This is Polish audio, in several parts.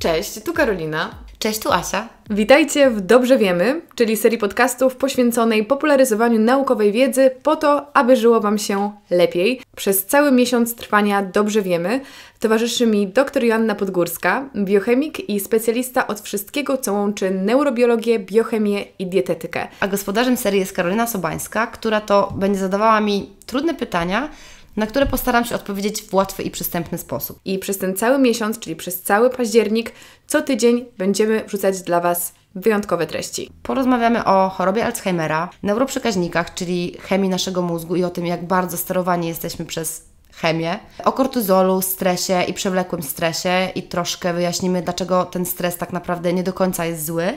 Cześć, tu Karolina. Cześć, tu Asia. Witajcie w Dobrze Wiemy, czyli serii podcastów poświęconej popularyzowaniu naukowej wiedzy po to, aby żyło Wam się lepiej. Przez cały miesiąc trwania Dobrze Wiemy towarzyszy mi dr Joanna Podgórska, biochemik i specjalista od wszystkiego, co łączy neurobiologię, biochemię i dietetykę. A gospodarzem serii jest Karolina Sobańska, która to będzie zadawała mi trudne pytania, na które postaram się odpowiedzieć w łatwy i przystępny sposób. I przez ten cały miesiąc, czyli przez cały październik, co tydzień będziemy wrzucać dla Was wyjątkowe treści. Porozmawiamy o chorobie Alzheimera, neuroprzekaźnikach, czyli chemii naszego mózgu i o tym, jak bardzo sterowani jesteśmy przez chemię, o kortyzolu, stresie i przewlekłym stresie i troszkę wyjaśnimy, dlaczego ten stres tak naprawdę nie do końca jest zły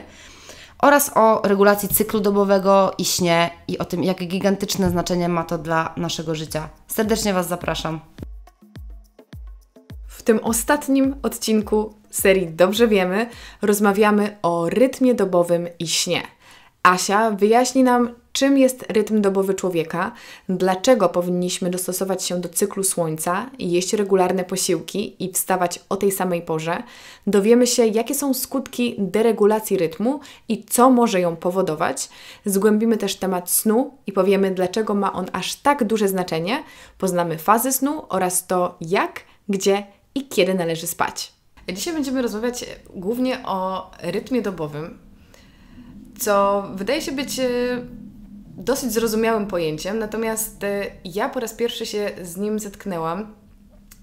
oraz o regulacji cyklu dobowego i śnie i o tym, jakie gigantyczne znaczenie ma to dla naszego życia. Serdecznie Was zapraszam. W tym ostatnim odcinku serii Dobrze Wiemy rozmawiamy o rytmie dobowym i śnie. Asia wyjaśni nam, czym jest rytm dobowy człowieka, dlaczego powinniśmy dostosować się do cyklu słońca, jeść regularne posiłki i wstawać o tej samej porze. Dowiemy się, jakie są skutki deregulacji rytmu i co może ją powodować. Zgłębimy też temat snu i powiemy, dlaczego ma on aż tak duże znaczenie. Poznamy fazy snu oraz to, jak, gdzie i kiedy należy spać. Dzisiaj będziemy rozmawiać głównie o rytmie dobowym, co wydaje się być e, dosyć zrozumiałym pojęciem, natomiast e, ja po raz pierwszy się z nim zetknęłam,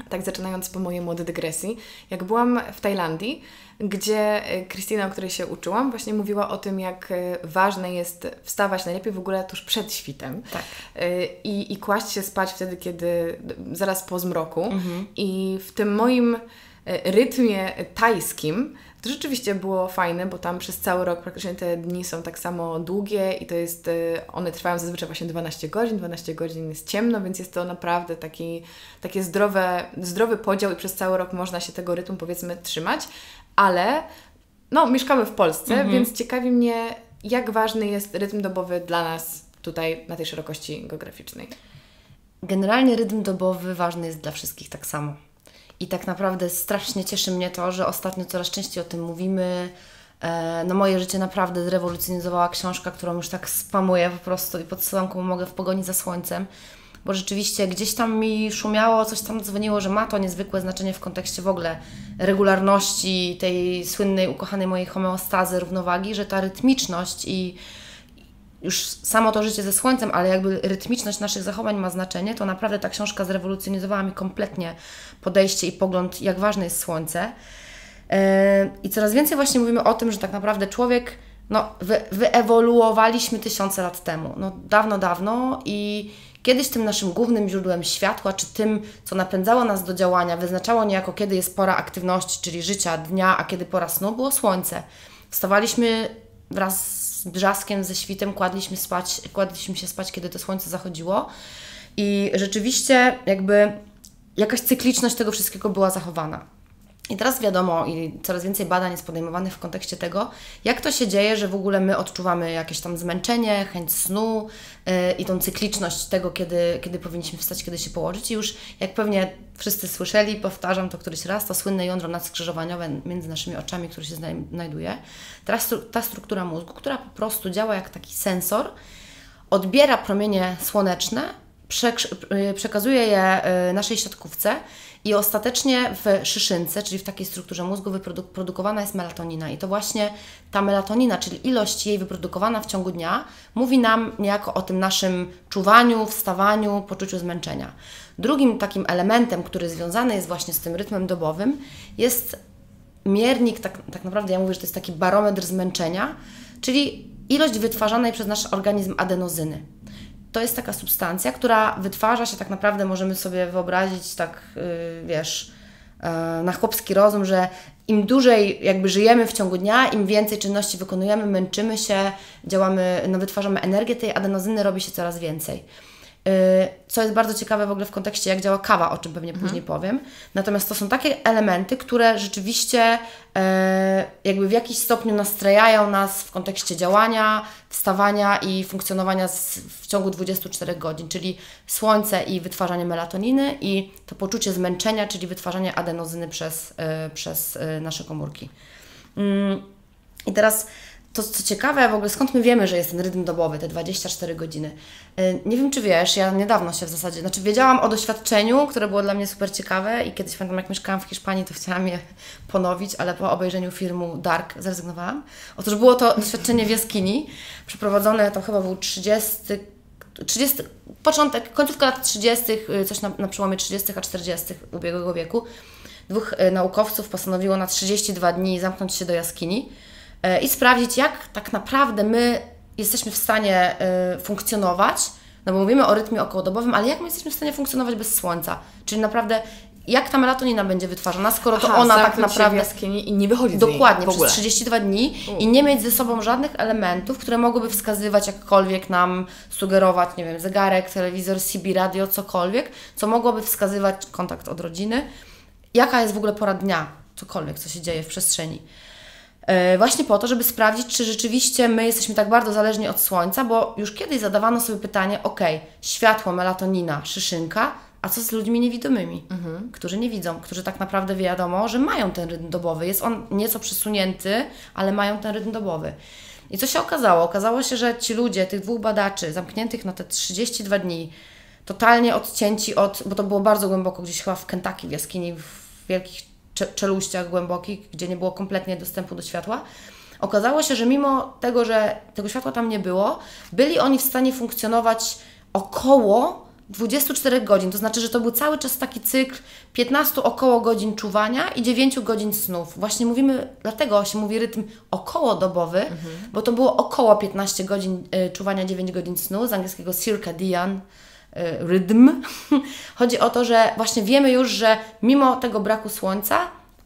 tak zaczynając po mojej młodej dygresji, jak byłam w Tajlandii, gdzie e, Krystyna, o której się uczyłam, właśnie mówiła o tym, jak ważne jest wstawać najlepiej w ogóle tuż przed świtem tak. i, i kłaść się spać wtedy, kiedy zaraz po zmroku. Mhm. I w tym moim rytmie tajskim to rzeczywiście było fajne, bo tam przez cały rok praktycznie te dni są tak samo długie i to jest, y, one trwają zazwyczaj właśnie 12 godzin, 12 godzin jest ciemno, więc jest to naprawdę taki, takie zdrowe, zdrowy podział i przez cały rok można się tego rytmu powiedzmy trzymać, ale no mieszkamy w Polsce, mhm. więc ciekawi mnie jak ważny jest rytm dobowy dla nas tutaj na tej szerokości geograficznej. Generalnie rytm dobowy ważny jest dla wszystkich tak samo. I tak naprawdę strasznie cieszy mnie to, że ostatnio coraz częściej o tym mówimy. No moje życie naprawdę zrewolucjonizowała książka, którą już tak spamuję po prostu i podsyłam komu mogę w pogoni za słońcem. Bo rzeczywiście gdzieś tam mi szumiało, coś tam dzwoniło, że ma to niezwykłe znaczenie w kontekście w ogóle regularności, tej słynnej, ukochanej mojej homeostazy, równowagi, że ta rytmiczność i już samo to życie ze słońcem, ale jakby rytmiczność naszych zachowań ma znaczenie, to naprawdę ta książka zrewolucjonizowała mi kompletnie podejście i pogląd, jak ważne jest słońce. E, I coraz więcej właśnie mówimy o tym, że tak naprawdę człowiek, no, wy, wyewoluowaliśmy tysiące lat temu, no dawno, dawno i kiedyś tym naszym głównym źródłem światła, czy tym, co napędzało nas do działania, wyznaczało niejako, kiedy jest pora aktywności, czyli życia, dnia, a kiedy pora snu, było słońce. Wstawaliśmy wraz brzaskiem, ze świtem kładliśmy, spać, kładliśmy się spać, kiedy to słońce zachodziło. I rzeczywiście jakby jakaś cykliczność tego wszystkiego była zachowana. I teraz wiadomo, i coraz więcej badań jest podejmowanych w kontekście tego, jak to się dzieje, że w ogóle my odczuwamy jakieś tam zmęczenie, chęć snu yy, i tą cykliczność tego, kiedy, kiedy powinniśmy wstać, kiedy się położyć. I już jak pewnie wszyscy słyszeli, powtarzam to któryś raz, to słynne jądro nadskrzyżowaniowe między naszymi oczami, które się znajduje. Teraz ta struktura mózgu, która po prostu działa jak taki sensor, odbiera promienie słoneczne, y, przekazuje je y, naszej siatkówce i ostatecznie w szyszynce, czyli w takiej strukturze mózgu wyprodukowana jest melatonina. I to właśnie ta melatonina, czyli ilość jej wyprodukowana w ciągu dnia, mówi nam niejako o tym naszym czuwaniu, wstawaniu, poczuciu zmęczenia. Drugim takim elementem, który związany jest właśnie z tym rytmem dobowym, jest miernik, tak, tak naprawdę ja mówię, że to jest taki barometr zmęczenia, czyli ilość wytwarzanej przez nasz organizm adenozyny to jest taka substancja, która wytwarza się tak naprawdę, możemy sobie wyobrazić tak, yy, wiesz, yy, na chłopski rozum, że im dłużej jakby żyjemy w ciągu dnia, im więcej czynności wykonujemy, męczymy się, działamy, no wytwarzamy energię, tej adenozyny robi się coraz więcej. Co jest bardzo ciekawe w ogóle w kontekście, jak działa kawa, o czym pewnie mhm. później powiem. Natomiast to są takie elementy, które rzeczywiście e, jakby w jakiś stopniu nastrajają nas w kontekście działania, wstawania i funkcjonowania z, w ciągu 24 godzin, czyli słońce i wytwarzanie melatoniny i to poczucie zmęczenia, czyli wytwarzanie adenozyny przez, e, przez e, nasze komórki. Mm, I teraz to, co ciekawe, w ogóle skąd my wiemy, że jest ten rytm dobowy, te 24 godziny. Y, nie wiem, czy wiesz, ja niedawno się w zasadzie, znaczy wiedziałam o doświadczeniu, które było dla mnie super ciekawe i kiedyś pamiętam, jak mieszkałam w Hiszpanii, to chciałam je ponowić, ale po obejrzeniu filmu Dark zrezygnowałam. Otóż było to doświadczenie w jaskini, przeprowadzone, to chyba był 30 30, początek, końcówka lat 30., y, coś na, na przełomie 30. a 40. ubiegłego wieku. Dwóch y, naukowców postanowiło na 32 dni zamknąć się do jaskini i sprawdzić, jak tak naprawdę my jesteśmy w stanie e, funkcjonować, no bo mówimy o rytmie okołodobowym, ale jak my jesteśmy w stanie funkcjonować bez słońca? Czyli naprawdę jak ta melatonina będzie wytwarzana, skoro Aha, to ona tak naprawdę. i nie wychodzi Dokładnie, z niej przez 32 dni U. i nie mieć ze sobą żadnych elementów, które mogłyby wskazywać jakkolwiek nam, sugerować, nie wiem, zegarek, telewizor, CB radio, cokolwiek, co mogłoby wskazywać kontakt od rodziny, jaka jest w ogóle pora dnia, cokolwiek, co się dzieje w przestrzeni. E, właśnie po to, żeby sprawdzić, czy rzeczywiście my jesteśmy tak bardzo zależni od słońca, bo już kiedyś zadawano sobie pytanie, ok, światło, melatonina, szyszynka, a co z ludźmi niewidomymi, mhm. którzy nie widzą, którzy tak naprawdę wiadomo, że mają ten rytm dobowy. Jest on nieco przesunięty, ale mają ten rytm dobowy. I co się okazało? Okazało się, że ci ludzie, tych dwóch badaczy, zamkniętych na te 32 dni, totalnie odcięci od, bo to było bardzo głęboko, gdzieś chyba w Kentucky, w jaskini, w wielkich czeluściach głębokich, gdzie nie było kompletnie dostępu do światła. Okazało się, że mimo tego, że tego światła tam nie było, byli oni w stanie funkcjonować około 24 godzin. To znaczy, że to był cały czas taki cykl 15 około godzin czuwania i 9 godzin snów. Właśnie mówimy, dlatego się mówi rytm okołodobowy, mhm. bo to było około 15 godzin y, czuwania, 9 godzin snu, z angielskiego circadian rytm. Chodzi o to, że właśnie wiemy już, że mimo tego braku słońca,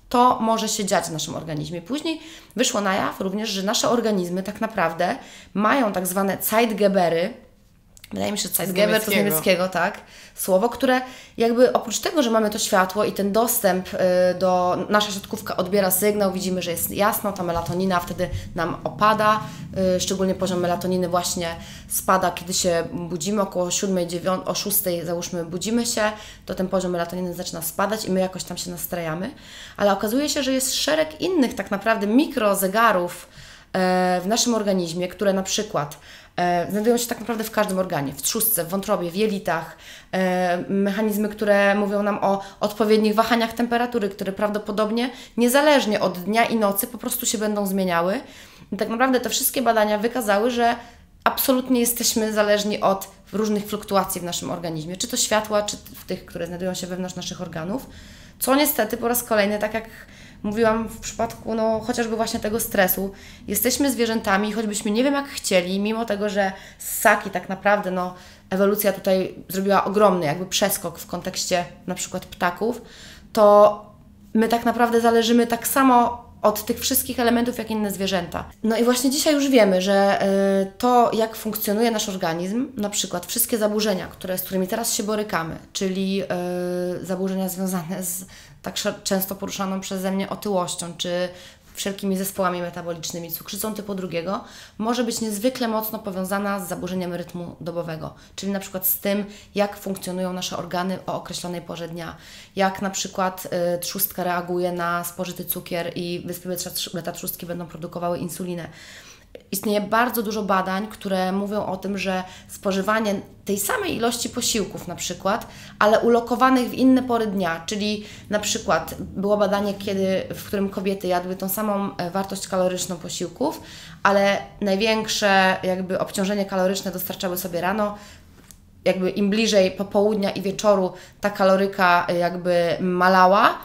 to może się dziać w naszym organizmie. Później wyszło na jaw również, że nasze organizmy tak naprawdę mają tak zwane Zeitgebery, Wydaje mi się, że Zeitgeber to z niemieckiego, tak? Słowo, które jakby oprócz tego, że mamy to światło i ten dostęp y, do, nasza siatkówka odbiera sygnał, widzimy, że jest jasno, ta melatonina wtedy nam opada, y, szczególnie poziom melatoniny właśnie spada, kiedy się budzimy, około 7, 9, o 6 załóżmy budzimy się, to ten poziom melatoniny zaczyna spadać i my jakoś tam się nastrajamy, ale okazuje się, że jest szereg innych tak naprawdę mikrozegarów y, w naszym organizmie, które na przykład znajdują się tak naprawdę w każdym organie, w trzustce, w wątrobie, w jelitach, e, mechanizmy, które mówią nam o odpowiednich wahaniach temperatury, które prawdopodobnie niezależnie od dnia i nocy po prostu się będą zmieniały. I tak naprawdę te wszystkie badania wykazały, że absolutnie jesteśmy zależni od różnych fluktuacji w naszym organizmie, czy to światła, czy tych, które znajdują się wewnątrz naszych organów, co niestety po raz kolejny, tak jak mówiłam w przypadku no, chociażby właśnie tego stresu. Jesteśmy zwierzętami, choćbyśmy nie wiem jak chcieli, mimo tego, że ssaki tak naprawdę, no, ewolucja tutaj zrobiła ogromny jakby przeskok w kontekście na przykład ptaków, to my tak naprawdę zależymy tak samo od tych wszystkich elementów, jak inne zwierzęta. No i właśnie dzisiaj już wiemy, że y, to, jak funkcjonuje nasz organizm, na przykład wszystkie zaburzenia, które, z którymi teraz się borykamy, czyli y, zaburzenia związane z tak często poruszaną przeze mnie otyłością, czy wszelkimi zespołami metabolicznymi, cukrzycą typu drugiego, może być niezwykle mocno powiązana z zaburzeniem rytmu dobowego, czyli na przykład z tym, jak funkcjonują nasze organy o określonej porze dnia, jak na przykład y, trzustka reaguje na spożyty cukier i wyspy beta-trzustki będą produkowały insulinę. Istnieje bardzo dużo badań, które mówią o tym, że spożywanie tej samej ilości posiłków, na przykład, ale ulokowanych w inne pory dnia, czyli na przykład było badanie, kiedy, w którym kobiety jadły tą samą e, wartość kaloryczną posiłków, ale największe jakby obciążenie kaloryczne dostarczały sobie rano, jakby im bliżej popołudnia i wieczoru ta kaloryka e, jakby malała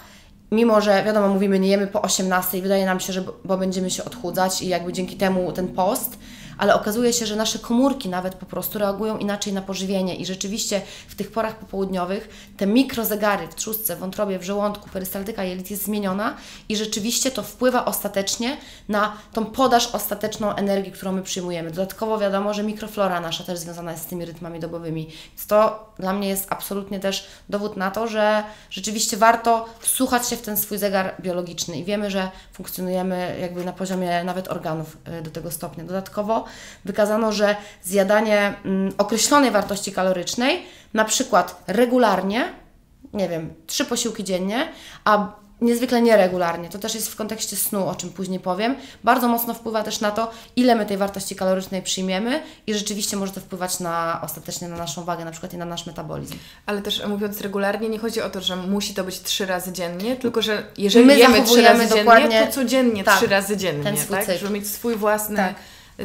mimo że wiadomo, mówimy nie jemy po 18, wydaje nam się, że bo będziemy się odchudzać i jakby dzięki temu ten post, ale okazuje się, że nasze komórki nawet po prostu reagują inaczej na pożywienie i rzeczywiście w tych porach popołudniowych te mikrozegary w trzustce, w wątrobie, w żołądku, perystaltyka jelit jest zmieniona i rzeczywiście to wpływa ostatecznie na tą podaż ostateczną energii, którą my przyjmujemy. Dodatkowo wiadomo, że mikroflora nasza też związana jest z tymi rytmami dobowymi. Więc to dla mnie jest absolutnie też dowód na to, że rzeczywiście warto wsłuchać się w ten swój zegar biologiczny i wiemy, że funkcjonujemy jakby na poziomie nawet organów y, do tego stopnia. Dodatkowo wykazano, że zjadanie mm, określonej wartości kalorycznej, na przykład regularnie, nie wiem, trzy posiłki dziennie, a niezwykle nieregularnie, to też jest w kontekście snu, o czym później powiem, bardzo mocno wpływa też na to, ile my tej wartości kalorycznej przyjmiemy i rzeczywiście może to wpływać na ostatecznie na naszą wagę, na przykład i na nasz metabolizm. Ale też mówiąc regularnie, nie chodzi o to, że musi to być trzy razy dziennie, tylko że jeżeli my jemy trzy razy dziennie, to codziennie tak, trzy razy dziennie, tak? Żeby mieć swój własny tak.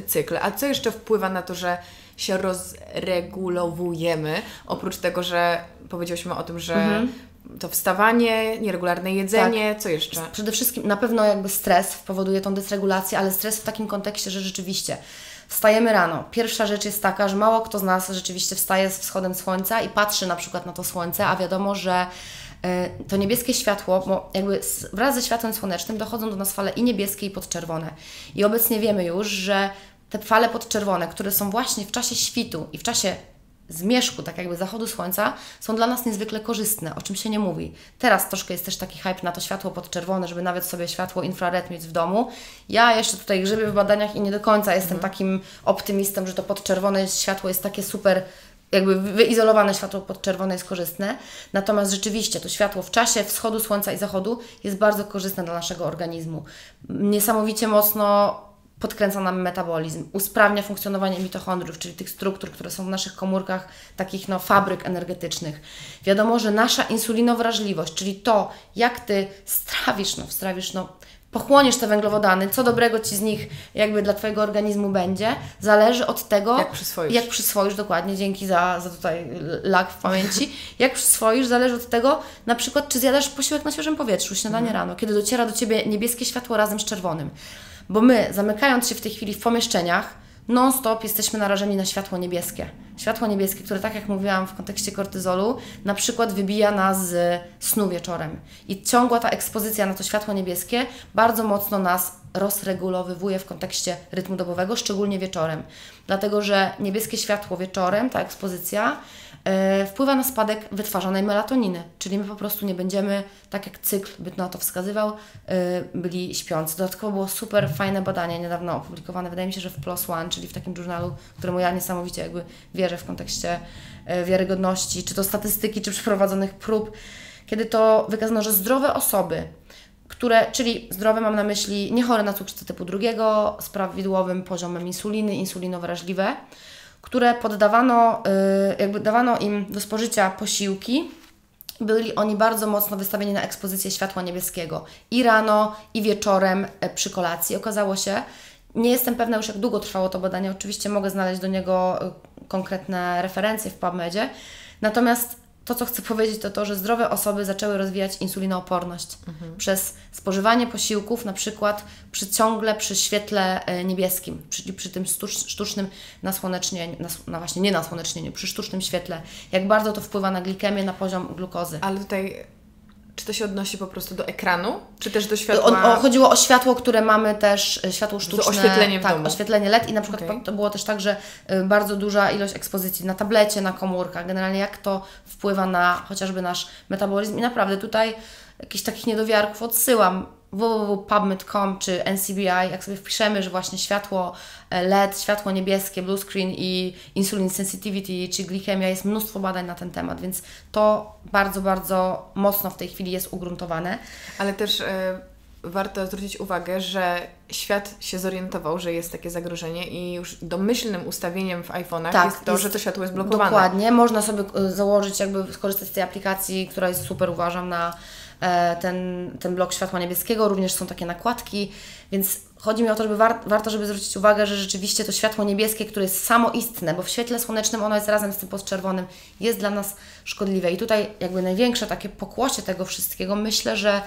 Cykl. A co jeszcze wpływa na to, że się rozregulowujemy, oprócz tego, że powiedzieliśmy o tym, że mhm to wstawanie, nieregularne jedzenie, tak. co jeszcze? Przede wszystkim na pewno jakby stres powoduje tą dysregulację, ale stres w takim kontekście, że rzeczywiście wstajemy rano. Pierwsza rzecz jest taka, że mało kto z nas rzeczywiście wstaje z wschodem słońca i patrzy na przykład na to słońce, a wiadomo, że to niebieskie światło, bo jakby wraz ze światłem słonecznym dochodzą do nas fale i niebieskie, i podczerwone. I obecnie wiemy już, że te fale podczerwone, które są właśnie w czasie świtu i w czasie zmierzchu, tak jakby zachodu słońca, są dla nas niezwykle korzystne, o czym się nie mówi. Teraz troszkę jest też taki hype na to światło podczerwone, żeby nawet sobie światło infrared mieć w domu. Ja jeszcze tutaj grzebię w badaniach i nie do końca jestem mhm. takim optymistą, że to podczerwone światło jest takie super jakby wyizolowane światło podczerwone jest korzystne. Natomiast rzeczywiście to światło w czasie wschodu słońca i zachodu jest bardzo korzystne dla naszego organizmu. Niesamowicie mocno podkręca nam metabolizm, usprawnia funkcjonowanie mitochondriów, czyli tych struktur, które są w naszych komórkach, takich no, fabryk energetycznych. Wiadomo, że nasza insulinowrażliwość, czyli to, jak Ty strawisz, no, strawisz, no, pochłoniesz te węglowodany, co dobrego Ci z nich jakby dla Twojego organizmu będzie, zależy od tego, jak przyswoisz. Jak przyswoisz, dokładnie, dzięki za, za tutaj lak w pamięci. jak przyswoisz, zależy od tego, na przykład, czy zjadasz posiłek na świeżym powietrzu, śniadanie mhm. rano, kiedy dociera do Ciebie niebieskie światło razem z czerwonym. Bo my, zamykając się w tej chwili w pomieszczeniach, non-stop jesteśmy narażeni na światło niebieskie. Światło niebieskie, które, tak jak mówiłam w kontekście kortyzolu, na przykład wybija nas z snu wieczorem. I ciągła ta ekspozycja na to światło niebieskie bardzo mocno nas rozregulowywuje w kontekście rytmu dobowego, szczególnie wieczorem. Dlatego, że niebieskie światło wieczorem, ta ekspozycja, wpływa na spadek wytwarzanej melatoniny, czyli my po prostu nie będziemy, tak jak cykl by na to wskazywał, e, byli śpiący. Dodatkowo było super fajne badanie niedawno opublikowane, wydaje mi się, że w PLOS ONE, czyli w takim journalu, któremu ja niesamowicie jakby wierzę w kontekście e, wiarygodności, czy to statystyki, czy przeprowadzonych prób, kiedy to wykazano, że zdrowe osoby, które, czyli zdrowe mam na myśli nie chore na cukrzycę typu drugiego, z prawidłowym poziomem insuliny, insulinowrażliwe, które poddawano, y, jakby dawano im do spożycia posiłki, byli oni bardzo mocno wystawieni na ekspozycję światła niebieskiego i rano, i wieczorem e, przy kolacji. Okazało się, nie jestem pewna już jak długo trwało to badanie, oczywiście mogę znaleźć do niego e, konkretne referencje w PubMedzie, natomiast to, co chcę powiedzieć, to to, że zdrowe osoby zaczęły rozwijać insulinooporność mhm. przez spożywanie posiłków, na przykład przy ciągle przy świetle e, niebieskim, czyli przy tym sztucznym nasłonecznieniu, nas, no właśnie nie nasłonecznieniu, przy sztucznym świetle. Jak bardzo to wpływa na glikemię, na poziom glukozy. Ale tutaj czy to się odnosi po prostu do ekranu, czy też do światła? O, o, chodziło o światło, które mamy też, e, światło sztuczne. oświetlenie w tak, domu. oświetlenie LED i na przykład okay. to było też tak, że y, bardzo duża ilość ekspozycji na tablecie, na komórkach, generalnie jak to wpływa na chociażby nasz metabolizm i naprawdę tutaj jakichś takich niedowiarków odsyłam www.pubmed.com czy NCBI, jak sobie wpiszemy, że właśnie światło e, LED, światło niebieskie, blue screen i insulin sensitivity czy glikemia, jest mnóstwo badań na ten temat, więc to bardzo, bardzo mocno w tej chwili jest ugruntowane. Ale też e, warto zwrócić uwagę, że świat się zorientował, że jest takie zagrożenie i już domyślnym ustawieniem w iPhone'ach tak, jest to, jest, że to światło jest blokowane. Dokładnie, można sobie e, założyć, jakby skorzystać z tej aplikacji, która jest super, uważam, na ten, ten blok światła niebieskiego, również są takie nakładki, więc chodzi mi o to, żeby war, warto, żeby zwrócić uwagę, że rzeczywiście to światło niebieskie, które jest samoistne, bo w świetle słonecznym ono jest razem z tym podczerwonym, jest dla nas szkodliwe. I tutaj jakby największe takie pokłosie tego wszystkiego, myślę, że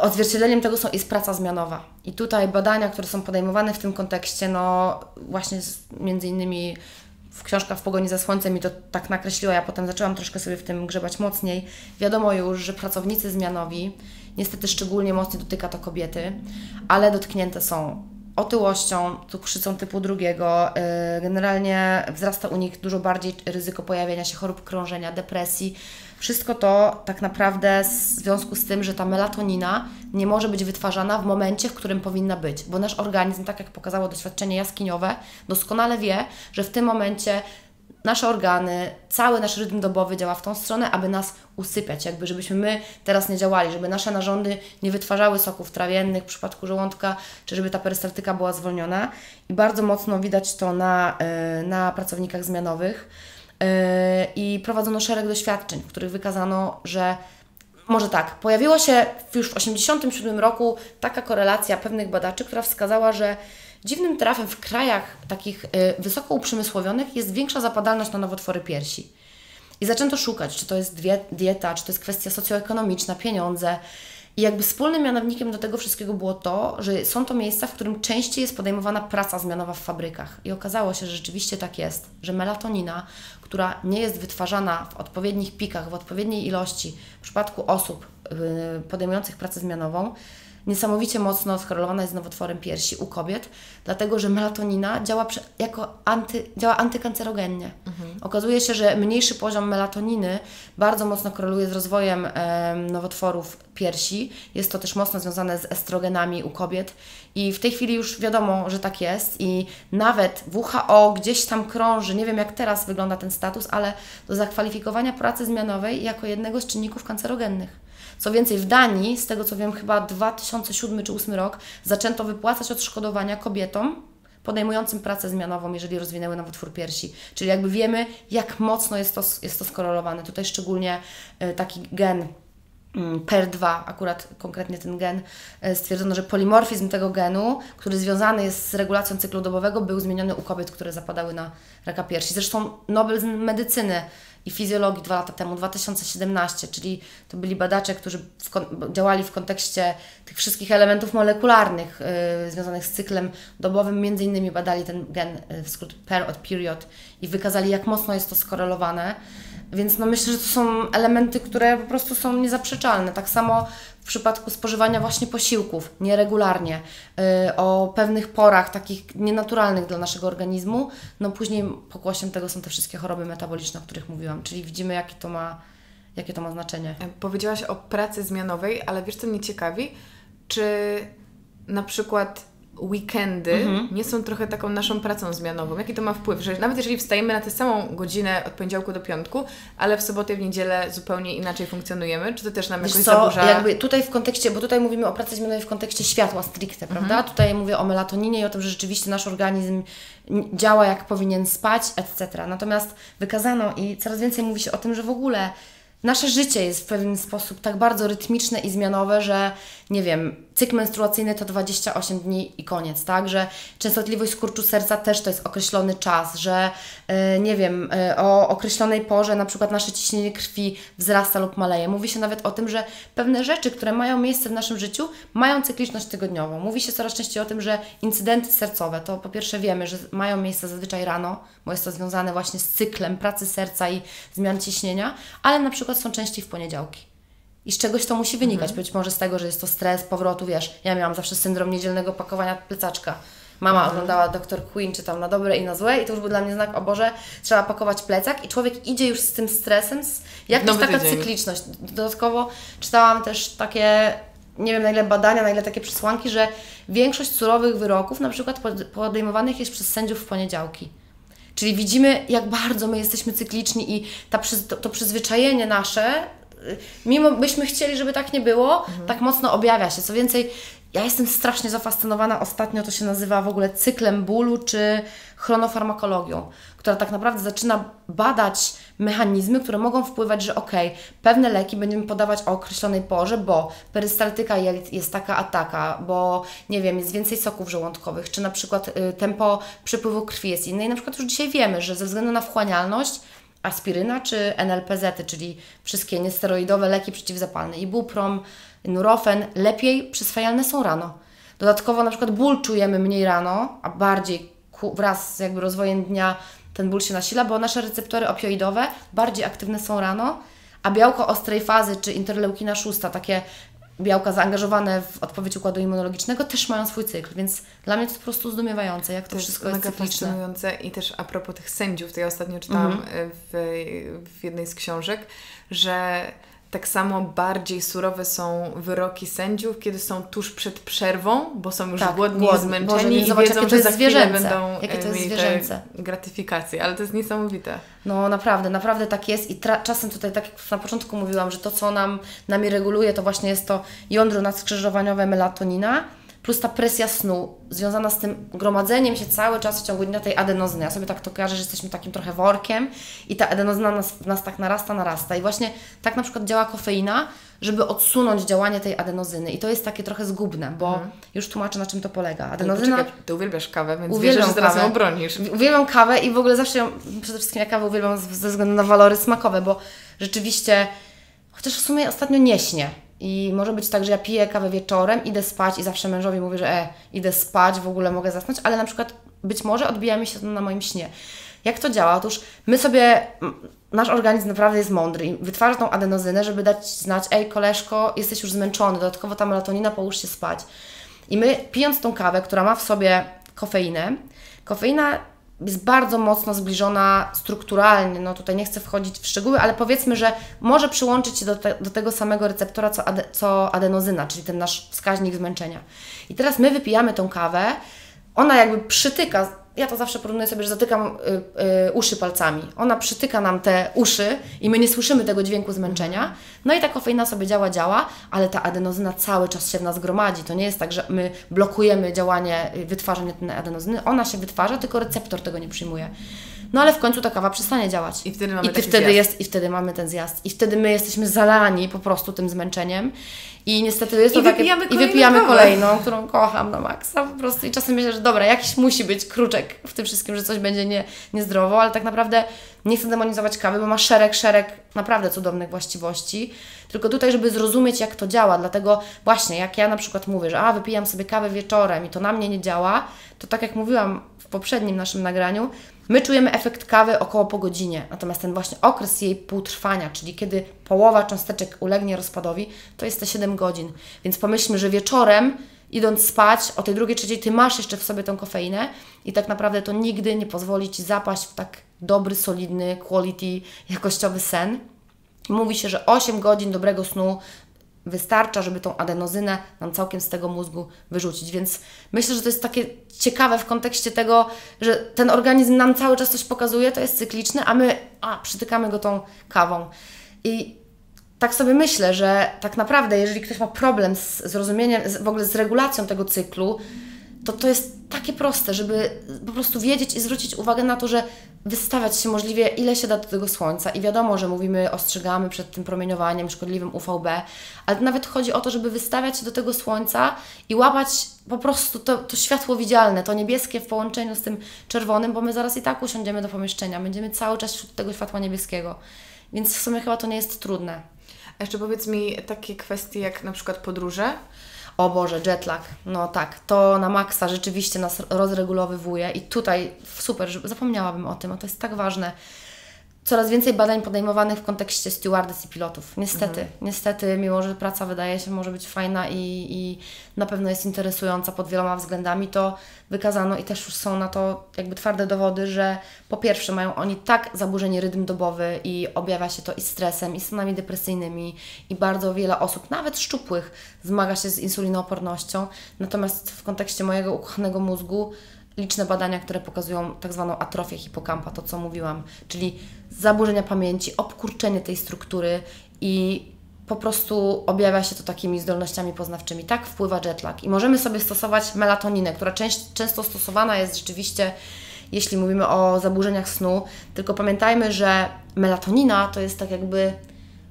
odzwierciedleniem tego są, jest praca zmianowa. I tutaj badania, które są podejmowane w tym kontekście, no właśnie z, między innymi w książka w pogoni za słońcem mi to tak nakreśliła, ja potem zaczęłam troszkę sobie w tym grzebać mocniej. Wiadomo już, że pracownicy zmianowi, niestety szczególnie mocno dotyka to kobiety, ale dotknięte są otyłością, cukrzycą typu drugiego. Yy, generalnie wzrasta u nich dużo bardziej ryzyko pojawienia się chorób krążenia, depresji. Wszystko to tak naprawdę w związku z tym, że ta melatonina nie może być wytwarzana w momencie, w którym powinna być, bo nasz organizm, tak jak pokazało doświadczenie jaskiniowe, doskonale wie, że w tym momencie nasze organy, cały nasz rytm dobowy działa w tą stronę, aby nas usypiać, jakby żebyśmy my teraz nie działali, żeby nasze narządy nie wytwarzały soków trawiennych w przypadku żołądka, czy żeby ta perystaltyka była zwolniona. I bardzo mocno widać to na, e, na pracownikach zmianowych. E, I prowadzono szereg doświadczeń, w których wykazano, że może tak, pojawiła się już w 1987 roku taka korelacja pewnych badaczy, która wskazała, że Dziwnym trafem w krajach takich y, wysoko uprzemysłowionych jest większa zapadalność na nowotwory piersi. I zaczęto szukać, czy to jest dieta, czy to jest kwestia socjoekonomiczna, pieniądze. I jakby wspólnym mianownikiem do tego wszystkiego było to, że są to miejsca, w którym częściej jest podejmowana praca zmianowa w fabrykach. I okazało się, że rzeczywiście tak jest, że melatonina, która nie jest wytwarzana w odpowiednich pikach, w odpowiedniej ilości w przypadku osób y, podejmujących pracę zmianową, niesamowicie mocno skorelowana jest z nowotworem piersi u kobiet, dlatego że melatonina działa jako anty, działa antykancerogennie. Mhm. Okazuje się, że mniejszy poziom melatoniny bardzo mocno koreluje z rozwojem e, nowotworów piersi. Jest to też mocno związane z estrogenami u kobiet i w tej chwili już wiadomo, że tak jest i nawet WHO gdzieś tam krąży, nie wiem jak teraz wygląda ten status, ale do zakwalifikowania pracy zmianowej jako jednego z czynników kancerogennych. Co więcej, w Danii, z tego co wiem, chyba 2007 czy 2008 rok, zaczęto wypłacać odszkodowania kobietom podejmującym pracę zmianową, jeżeli rozwinęły nowotwór piersi. Czyli jakby wiemy, jak mocno jest to, jest to skorelowane. Tutaj szczególnie e, taki gen PER2, akurat konkretnie ten gen, e, stwierdzono, że polimorfizm tego genu, który związany jest z regulacją cyklu dobowego, był zmieniony u kobiet, które zapadały na raka piersi. Zresztą Nobel z medycyny i fizjologii dwa lata temu, 2017, czyli to byli badacze, którzy w działali w kontekście tych wszystkich elementów molekularnych yy, związanych z cyklem dobowym, między innymi badali ten gen, yy, w skrót per od period i wykazali, jak mocno jest to skorelowane. Więc no myślę, że to są elementy, które po prostu są niezaprzeczalne. Tak samo w przypadku spożywania właśnie posiłków nieregularnie, yy, o pewnych porach takich nienaturalnych dla naszego organizmu, no później pokłosiem tego są te wszystkie choroby metaboliczne, o których mówiłam, czyli widzimy jakie to ma, jakie to ma znaczenie. Powiedziałaś o pracy zmianowej, ale wiesz co mnie ciekawi? Czy na przykład weekendy mhm. nie są trochę taką naszą pracą zmianową? Jaki to ma wpływ? Że nawet jeżeli wstajemy na tę samą godzinę od poniedziałku do piątku, ale w sobotę, w niedzielę zupełnie inaczej funkcjonujemy, czy to też nam Wiesz jakoś co, zaburza? jakby tutaj w kontekście, bo tutaj mówimy o pracy zmianowej w kontekście światła stricte, mhm. prawda? Tutaj mówię o melatoninie i o tym, że rzeczywiście nasz organizm działa jak powinien spać, etc. Natomiast wykazano i coraz więcej mówi się o tym, że w ogóle nasze życie jest w pewien sposób tak bardzo rytmiczne i zmianowe, że nie wiem, cykl menstruacyjny to 28 dni i koniec, tak? Że częstotliwość skurczu serca też to jest określony czas, że yy, nie wiem, yy, o określonej porze na przykład nasze ciśnienie krwi wzrasta lub maleje. Mówi się nawet o tym, że pewne rzeczy, które mają miejsce w naszym życiu, mają cykliczność tygodniową. Mówi się coraz częściej o tym, że incydenty sercowe, to po pierwsze wiemy, że mają miejsce zazwyczaj rano, bo jest to związane właśnie z cyklem pracy serca i zmian ciśnienia, ale na przykład są częściej w poniedziałki. I z czegoś to musi wynikać. Mhm. Być może z tego, że jest to stres powrotu, wiesz. Ja miałam zawsze syndrom niedzielnego pakowania plecaczka. Mama mhm. oglądała Dr. Queen, czy tam na dobre i na złe, i to już był dla mnie znak, o Boże, trzeba pakować plecak, i człowiek idzie już z tym stresem, z, jak jest taka tydzień. cykliczność. Dodatkowo czytałam też takie, nie wiem na ile badania, na ile takie przesłanki, że większość surowych wyroków na przykład podejmowanych jest przez sędziów w poniedziałki. Czyli widzimy, jak bardzo my jesteśmy cykliczni i ta, to, to przyzwyczajenie nasze mimo byśmy chcieli, żeby tak nie było, mhm. tak mocno objawia się. Co więcej, ja jestem strasznie zafascynowana ostatnio, to się nazywa w ogóle cyklem bólu czy chronofarmakologią, która tak naprawdę zaczyna badać mechanizmy, które mogą wpływać, że ok, pewne leki będziemy podawać o określonej porze, bo perystaltyka jest taka a taka, bo nie wiem, jest więcej soków żołądkowych, czy na przykład y, tempo przepływu krwi jest inne. I na przykład już dzisiaj wiemy, że ze względu na wchłanialność aspiryna czy NLPZ, czyli wszystkie niesteroidowe leki przeciwzapalne. Ibuprom, Nurofen lepiej przyswajalne są rano. Dodatkowo na przykład ból czujemy mniej rano, a bardziej wraz z jakby rozwojem dnia ten ból się nasila, bo nasze receptory opioidowe bardziej aktywne są rano, a białko ostrej fazy czy interleukina szósta, takie białka zaangażowane w odpowiedź układu immunologicznego też mają swój cykl, więc dla mnie to jest po prostu zdumiewające, jak to, to wszystko jest, jest cykliczne. fascynujące i też a propos tych sędziów, to ja ostatnio czytałam mm -hmm. w, w jednej z książek, że tak samo bardziej surowe są wyroki sędziów, kiedy są tuż przed przerwą, bo są już tak, głodni i zmęczeni Boże, i zobacz, wiedzą, że za chwilę będą jakie to jest zwierzęce. gratyfikacje, ale to jest niesamowite. No naprawdę, naprawdę tak jest i czasem tutaj, tak jak na początku mówiłam, że to, co nam, nami reguluje, to właśnie jest to jądro nadskrzyżowaniowe melatonina, plus ta presja snu związana z tym gromadzeniem się cały czas w ciągu dnia tej adenozyny. Ja sobie tak to kojarzę, że jesteśmy takim trochę workiem i ta adenozyna nas, nas tak narasta, narasta. I właśnie tak na przykład działa kofeina, żeby odsunąć działanie tej adenozyny. I to jest takie trochę zgubne, bo mhm. już tłumaczę, na czym to polega. Adenozyna... Poczekaj, ty uwielbiasz kawę, więc uwielbiam wiesz, że zaraz ją obronisz. Uwielbiam kawę i w ogóle zawsze ją, przede wszystkim ja kawę uwielbiam ze względu na walory smakowe, bo rzeczywiście, chociaż w sumie ostatnio nie śnię i może być tak, że ja piję kawę wieczorem, idę spać i zawsze mężowi mówię, że e, idę spać, w ogóle mogę zasnąć, ale na przykład być może odbija mi się to na moim śnie. Jak to działa? Otóż my sobie, nasz organizm naprawdę jest mądry i wytwarza tą adenozynę, żeby dać znać, ej koleżko, jesteś już zmęczony, dodatkowo ta melatonina, połóż się spać. I my pijąc tą kawę, która ma w sobie kofeinę, kofeina jest bardzo mocno zbliżona strukturalnie, no tutaj nie chcę wchodzić w szczegóły, ale powiedzmy, że może przyłączyć się do, te, do tego samego receptora co, ade, co adenozyna, czyli ten nasz wskaźnik zmęczenia. I teraz my wypijamy tą kawę, ona jakby przytyka ja to zawsze porównuję sobie, że zatykam y, y, uszy palcami. Ona przytyka nam te uszy i my nie słyszymy tego dźwięku zmęczenia. No i ta kofeina sobie działa, działa, ale ta adenozyna cały czas się w nas gromadzi. To nie jest tak, że my blokujemy działanie, y, wytwarzanie tej adenozyny. Ona się wytwarza, tylko receptor tego nie przyjmuje. No ale w końcu ta kawa przestanie działać. I wtedy mamy I wtedy jest I wtedy mamy ten zjazd. I wtedy my jesteśmy zalani po prostu tym zmęczeniem. I niestety jest to I takie... Wypijamy I wypijamy kawę. kolejną, którą kocham na maksa po prostu. I czasem myślę, że dobra, jakiś musi być kruczek w tym wszystkim, że coś będzie nie, niezdrowo, ale tak naprawdę nie chcę demonizować kawy, bo ma szereg, szereg naprawdę cudownych właściwości. Tylko tutaj, żeby zrozumieć, jak to działa. Dlatego właśnie, jak ja na przykład mówię, że a, wypijam sobie kawę wieczorem i to na mnie nie działa, to tak jak mówiłam w poprzednim naszym nagraniu, My czujemy efekt kawy około po godzinie, natomiast ten właśnie okres jej półtrwania, czyli kiedy połowa cząsteczek ulegnie rozpadowi, to jest te 7 godzin. Więc pomyślmy, że wieczorem, idąc spać, o tej drugiej, trzeciej, Ty masz jeszcze w sobie tą kofeinę i tak naprawdę to nigdy nie pozwoli Ci zapaść w tak dobry, solidny, quality, jakościowy sen. Mówi się, że 8 godzin dobrego snu wystarcza, żeby tą adenozynę nam całkiem z tego mózgu wyrzucić. Więc myślę, że to jest takie ciekawe w kontekście tego, że ten organizm nam cały czas coś pokazuje, to jest cykliczne, a my a, przytykamy go tą kawą. I tak sobie myślę, że tak naprawdę, jeżeli ktoś ma problem z zrozumieniem, w ogóle z regulacją tego cyklu, to to jest takie proste, żeby po prostu wiedzieć i zwrócić uwagę na to, że wystawiać się możliwie ile się da do tego słońca. I wiadomo, że mówimy, ostrzegamy przed tym promieniowaniem szkodliwym UVB, ale nawet chodzi o to, żeby wystawiać się do tego słońca i łapać po prostu to, to światło widzialne, to niebieskie w połączeniu z tym czerwonym, bo my zaraz i tak usiądziemy do pomieszczenia, będziemy cały czas wśród tego światła niebieskiego, więc w sumie chyba to nie jest trudne. A jeszcze powiedz mi takie kwestie jak na przykład podróże, o Boże, jetlag. No tak, to na maksa rzeczywiście nas rozregulowywuje i tutaj super, zapomniałabym o tym, a to jest tak ważne coraz więcej badań podejmowanych w kontekście stewardess i pilotów. Niestety, mhm. niestety, mimo że praca wydaje się może być fajna i, i na pewno jest interesująca pod wieloma względami, to wykazano i też już są na to jakby twarde dowody, że po pierwsze mają oni tak zaburzenie rytm dobowy i objawia się to i stresem, i stanami depresyjnymi i bardzo wiele osób, nawet szczupłych, zmaga się z insulinoopornością. Natomiast w kontekście mojego ukochanego mózgu liczne badania, które pokazują tak zwaną atrofię hipokampa, to co mówiłam, czyli zaburzenia pamięci, obkurczenie tej struktury i po prostu objawia się to takimi zdolnościami poznawczymi. Tak wpływa jetlag. I możemy sobie stosować melatoninę, która często stosowana jest rzeczywiście, jeśli mówimy o zaburzeniach snu, tylko pamiętajmy, że melatonina to jest tak jakby,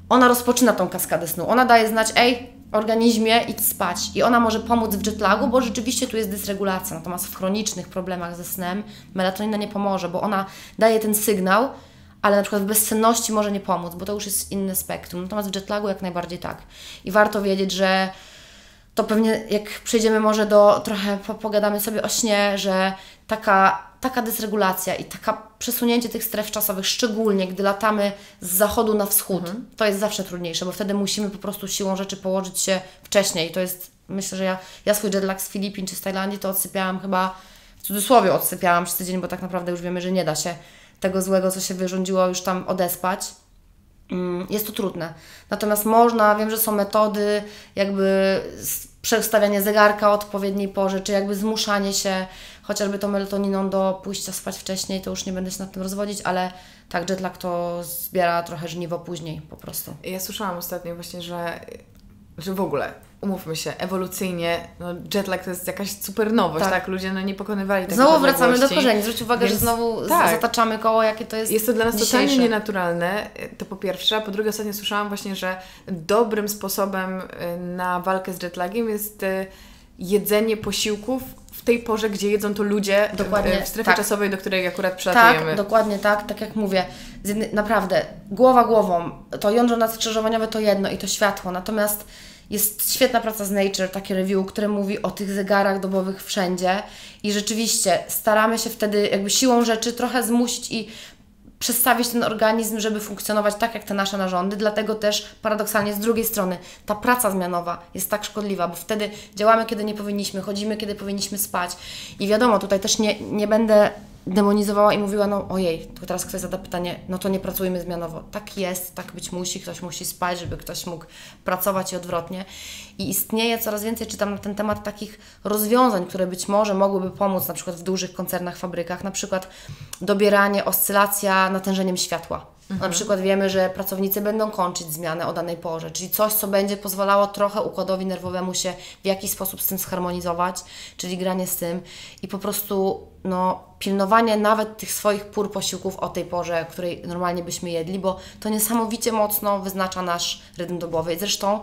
ona rozpoczyna tą kaskadę snu. Ona daje znać, ej, organizmie idź spać. I ona może pomóc w jetlagu, bo rzeczywiście tu jest dysregulacja. Natomiast w chronicznych problemach ze snem melatonina nie pomoże, bo ona daje ten sygnał, ale na przykład w bezsenności może nie pomóc, bo to już jest inne spektrum. Natomiast w jetlagu jak najbardziej tak. I warto wiedzieć, że to pewnie jak przejdziemy może do, trochę pogadamy sobie o śnie, że taka, taka dysregulacja i taka przesunięcie tych stref czasowych, szczególnie gdy latamy z zachodu na wschód, mhm. to jest zawsze trudniejsze, bo wtedy musimy po prostu siłą rzeczy położyć się wcześniej. To jest, myślę, że ja, ja swój jetlag z Filipin czy z Tajlandii to odsypiałam chyba, w cudzysłowie odsypiałam przez tydzień, bo tak naprawdę już wiemy, że nie da się tego złego, co się wyrządziło, już tam odespać. Mm, jest to trudne. Natomiast można, wiem, że są metody, jakby przestawianie zegarka o odpowiedniej porze, czy jakby zmuszanie się chociażby tą melatoniną do pójścia spać wcześniej, to już nie będę się nad tym rozwodzić, ale tak, jetlag to zbiera trochę żniwo później po prostu. Ja słyszałam ostatnio właśnie, że, że w ogóle umówmy się, ewolucyjnie, no jetlag to jest jakaś super nowość, tak? tak? Ludzie no, nie pokonywali takich Znowu wracamy do korzeni. Zwróć uwagę, Więc, że znowu tak. zataczamy koło, jakie to jest Jest to dla nas dzisiejsze. totalnie nienaturalne, to po pierwsze. A po drugie, ostatnio słyszałam właśnie, że dobrym sposobem y, na walkę z jetlagiem jest y, jedzenie posiłków w tej porze, gdzie jedzą to ludzie dokładnie, w strefie tak. czasowej, do której akurat przylatujemy. Tak, dokładnie tak, tak jak mówię. Naprawdę, głowa głową, to jądro nadskrzyżowaniowe to jedno i to światło, natomiast jest świetna praca z Nature, takie review, które mówi o tych zegarach dobowych wszędzie i rzeczywiście staramy się wtedy jakby siłą rzeczy trochę zmusić i przestawić ten organizm, żeby funkcjonować tak jak te nasze narządy. Dlatego też paradoksalnie z drugiej strony ta praca zmianowa jest tak szkodliwa, bo wtedy działamy, kiedy nie powinniśmy, chodzimy, kiedy powinniśmy spać. I wiadomo, tutaj też nie, nie będę demonizowała i mówiła, no ojej, to teraz ktoś zada pytanie, no to nie pracujmy zmianowo. Tak jest, tak być musi, ktoś musi spać, żeby ktoś mógł pracować i odwrotnie. I istnieje coraz więcej, czytam na ten temat takich rozwiązań, które być może mogłyby pomóc na przykład w dużych koncernach, fabrykach, na przykład dobieranie, oscylacja natężeniem światła. Mhm. Na przykład wiemy, że pracownicy będą kończyć zmianę o danej porze, czyli coś, co będzie pozwalało trochę układowi nerwowemu się w jakiś sposób z tym zharmonizować, czyli granie z tym i po prostu no, pilnowanie nawet tych swoich pór posiłków o tej porze, której normalnie byśmy jedli, bo to niesamowicie mocno wyznacza nasz rytm dobowy. I zresztą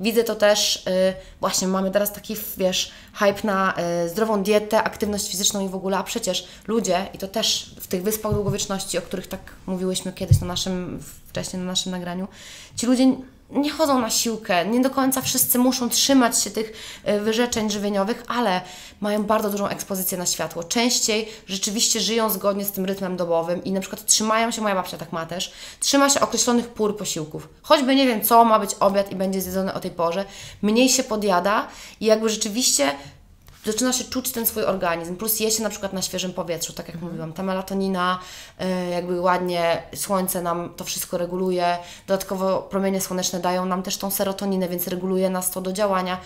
widzę to też, yy, właśnie mamy teraz taki, wiesz, hype na yy, zdrową dietę, aktywność fizyczną i w ogóle, a przecież ludzie, i to też w tych wyspach długowieczności, o których tak mówiłyśmy kiedyś na naszym, wcześniej na naszym nagraniu, ci ludzie nie chodzą na siłkę, nie do końca wszyscy muszą trzymać się tych e, wyrzeczeń żywieniowych, ale mają bardzo dużą ekspozycję na światło. Częściej rzeczywiście żyją zgodnie z tym rytmem dobowym i na przykład trzymają się, moja babcia tak ma też, trzyma się określonych pór posiłków. Choćby nie wiem co, ma być obiad i będzie zjedzony o tej porze, mniej się podjada i jakby rzeczywiście zaczyna się czuć ten swój organizm, plus je się na przykład na świeżym powietrzu, tak jak mhm. mówiłam, ta melatonina, y, jakby ładnie słońce nam to wszystko reguluje, dodatkowo promienie słoneczne dają nam też tą serotoninę, więc reguluje nas to do działania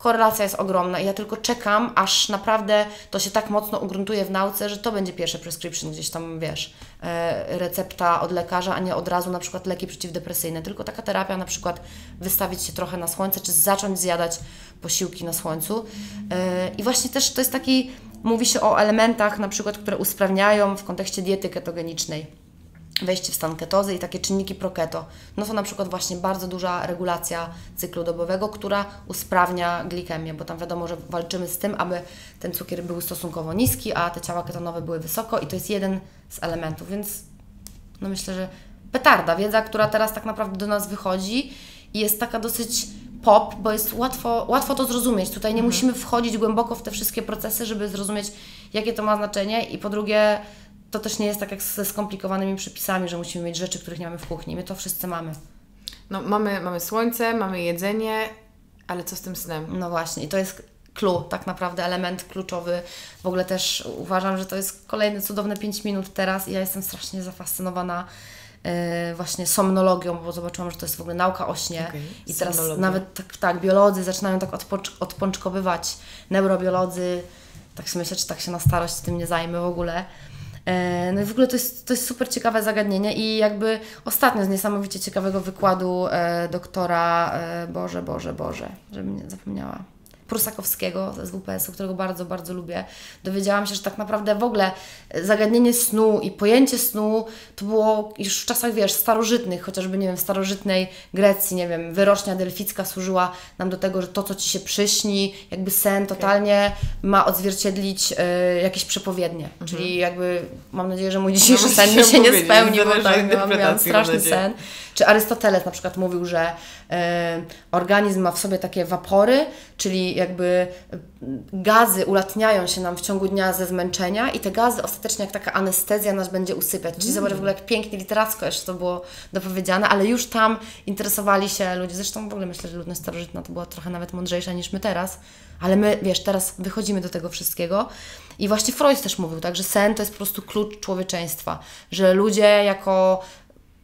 korelacja jest ogromna i ja tylko czekam, aż naprawdę to się tak mocno ugruntuje w nauce, że to będzie pierwsze prescription, gdzieś tam, wiesz, e, recepta od lekarza, a nie od razu na przykład leki przeciwdepresyjne, tylko taka terapia na przykład wystawić się trochę na słońce, czy zacząć zjadać posiłki na słońcu. E, I właśnie też to jest taki, mówi się o elementach na przykład, które usprawniają w kontekście diety ketogenicznej wejście w stan ketozy i takie czynniki proketo. No to na przykład właśnie bardzo duża regulacja cyklu dobowego, która usprawnia glikemię, bo tam wiadomo, że walczymy z tym, aby ten cukier był stosunkowo niski, a te ciała ketonowe były wysoko i to jest jeden z elementów, więc no myślę, że petarda, wiedza, która teraz tak naprawdę do nas wychodzi i jest taka dosyć pop, bo jest łatwo, łatwo to zrozumieć. Tutaj nie mhm. musimy wchodzić głęboko w te wszystkie procesy, żeby zrozumieć, jakie to ma znaczenie i po drugie to też nie jest tak jak ze skomplikowanymi przepisami, że musimy mieć rzeczy, których nie mamy w kuchni. My to wszyscy mamy. No, mamy, mamy słońce, mamy jedzenie, ale co z tym snem? No właśnie, i to jest clue, tak naprawdę element kluczowy. W ogóle też uważam, że to jest kolejne cudowne 5 minut teraz i ja jestem strasznie zafascynowana yy, właśnie somnologią, bo zobaczyłam, że to jest w ogóle nauka o śnie okay. i teraz nawet tak, tak, biolodzy zaczynają tak odpocz odpoczkowywać, neurobiolodzy, tak sobie myślę, czy tak się na starość tym nie zajmę w ogóle, no i w ogóle to jest, to jest super ciekawe zagadnienie i jakby ostatnio z niesamowicie ciekawego wykładu e, doktora, e, Boże, Boże, Boże, żebym nie zapomniała, Prusakowskiego z WPS-u, którego bardzo, bardzo lubię, dowiedziałam się, że tak naprawdę w ogóle zagadnienie snu i pojęcie snu to było już w czasach, wiesz, starożytnych, chociażby, nie wiem, w starożytnej Grecji, nie wiem, wyrocznia delficka służyła nam do tego, że to, co Ci się przyśni, jakby sen totalnie ma odzwierciedlić y, jakieś przepowiednie. Mhm. Czyli jakby mam nadzieję, że mój dzisiejszy no, sen mi się nie spełni, bo tak, miałam, miałam straszny sen. Czy Arystoteles na przykład mówił, że e, organizm ma w sobie takie wapory, czyli jakby gazy ulatniają się nam w ciągu dnia ze zmęczenia i te gazy ostatecznie jak taka anestezja nas będzie usypiać. Czyli mm. zobacz w ogóle jak pięknie literacko jeszcze to było dopowiedziane, ale już tam interesowali się ludzie. Zresztą w ogóle myślę, że ludność starożytna to była trochę nawet mądrzejsza niż my teraz, ale my, wiesz, teraz wychodzimy do tego wszystkiego. I właśnie Freud też mówił, tak, że sen to jest po prostu klucz człowieczeństwa, że ludzie jako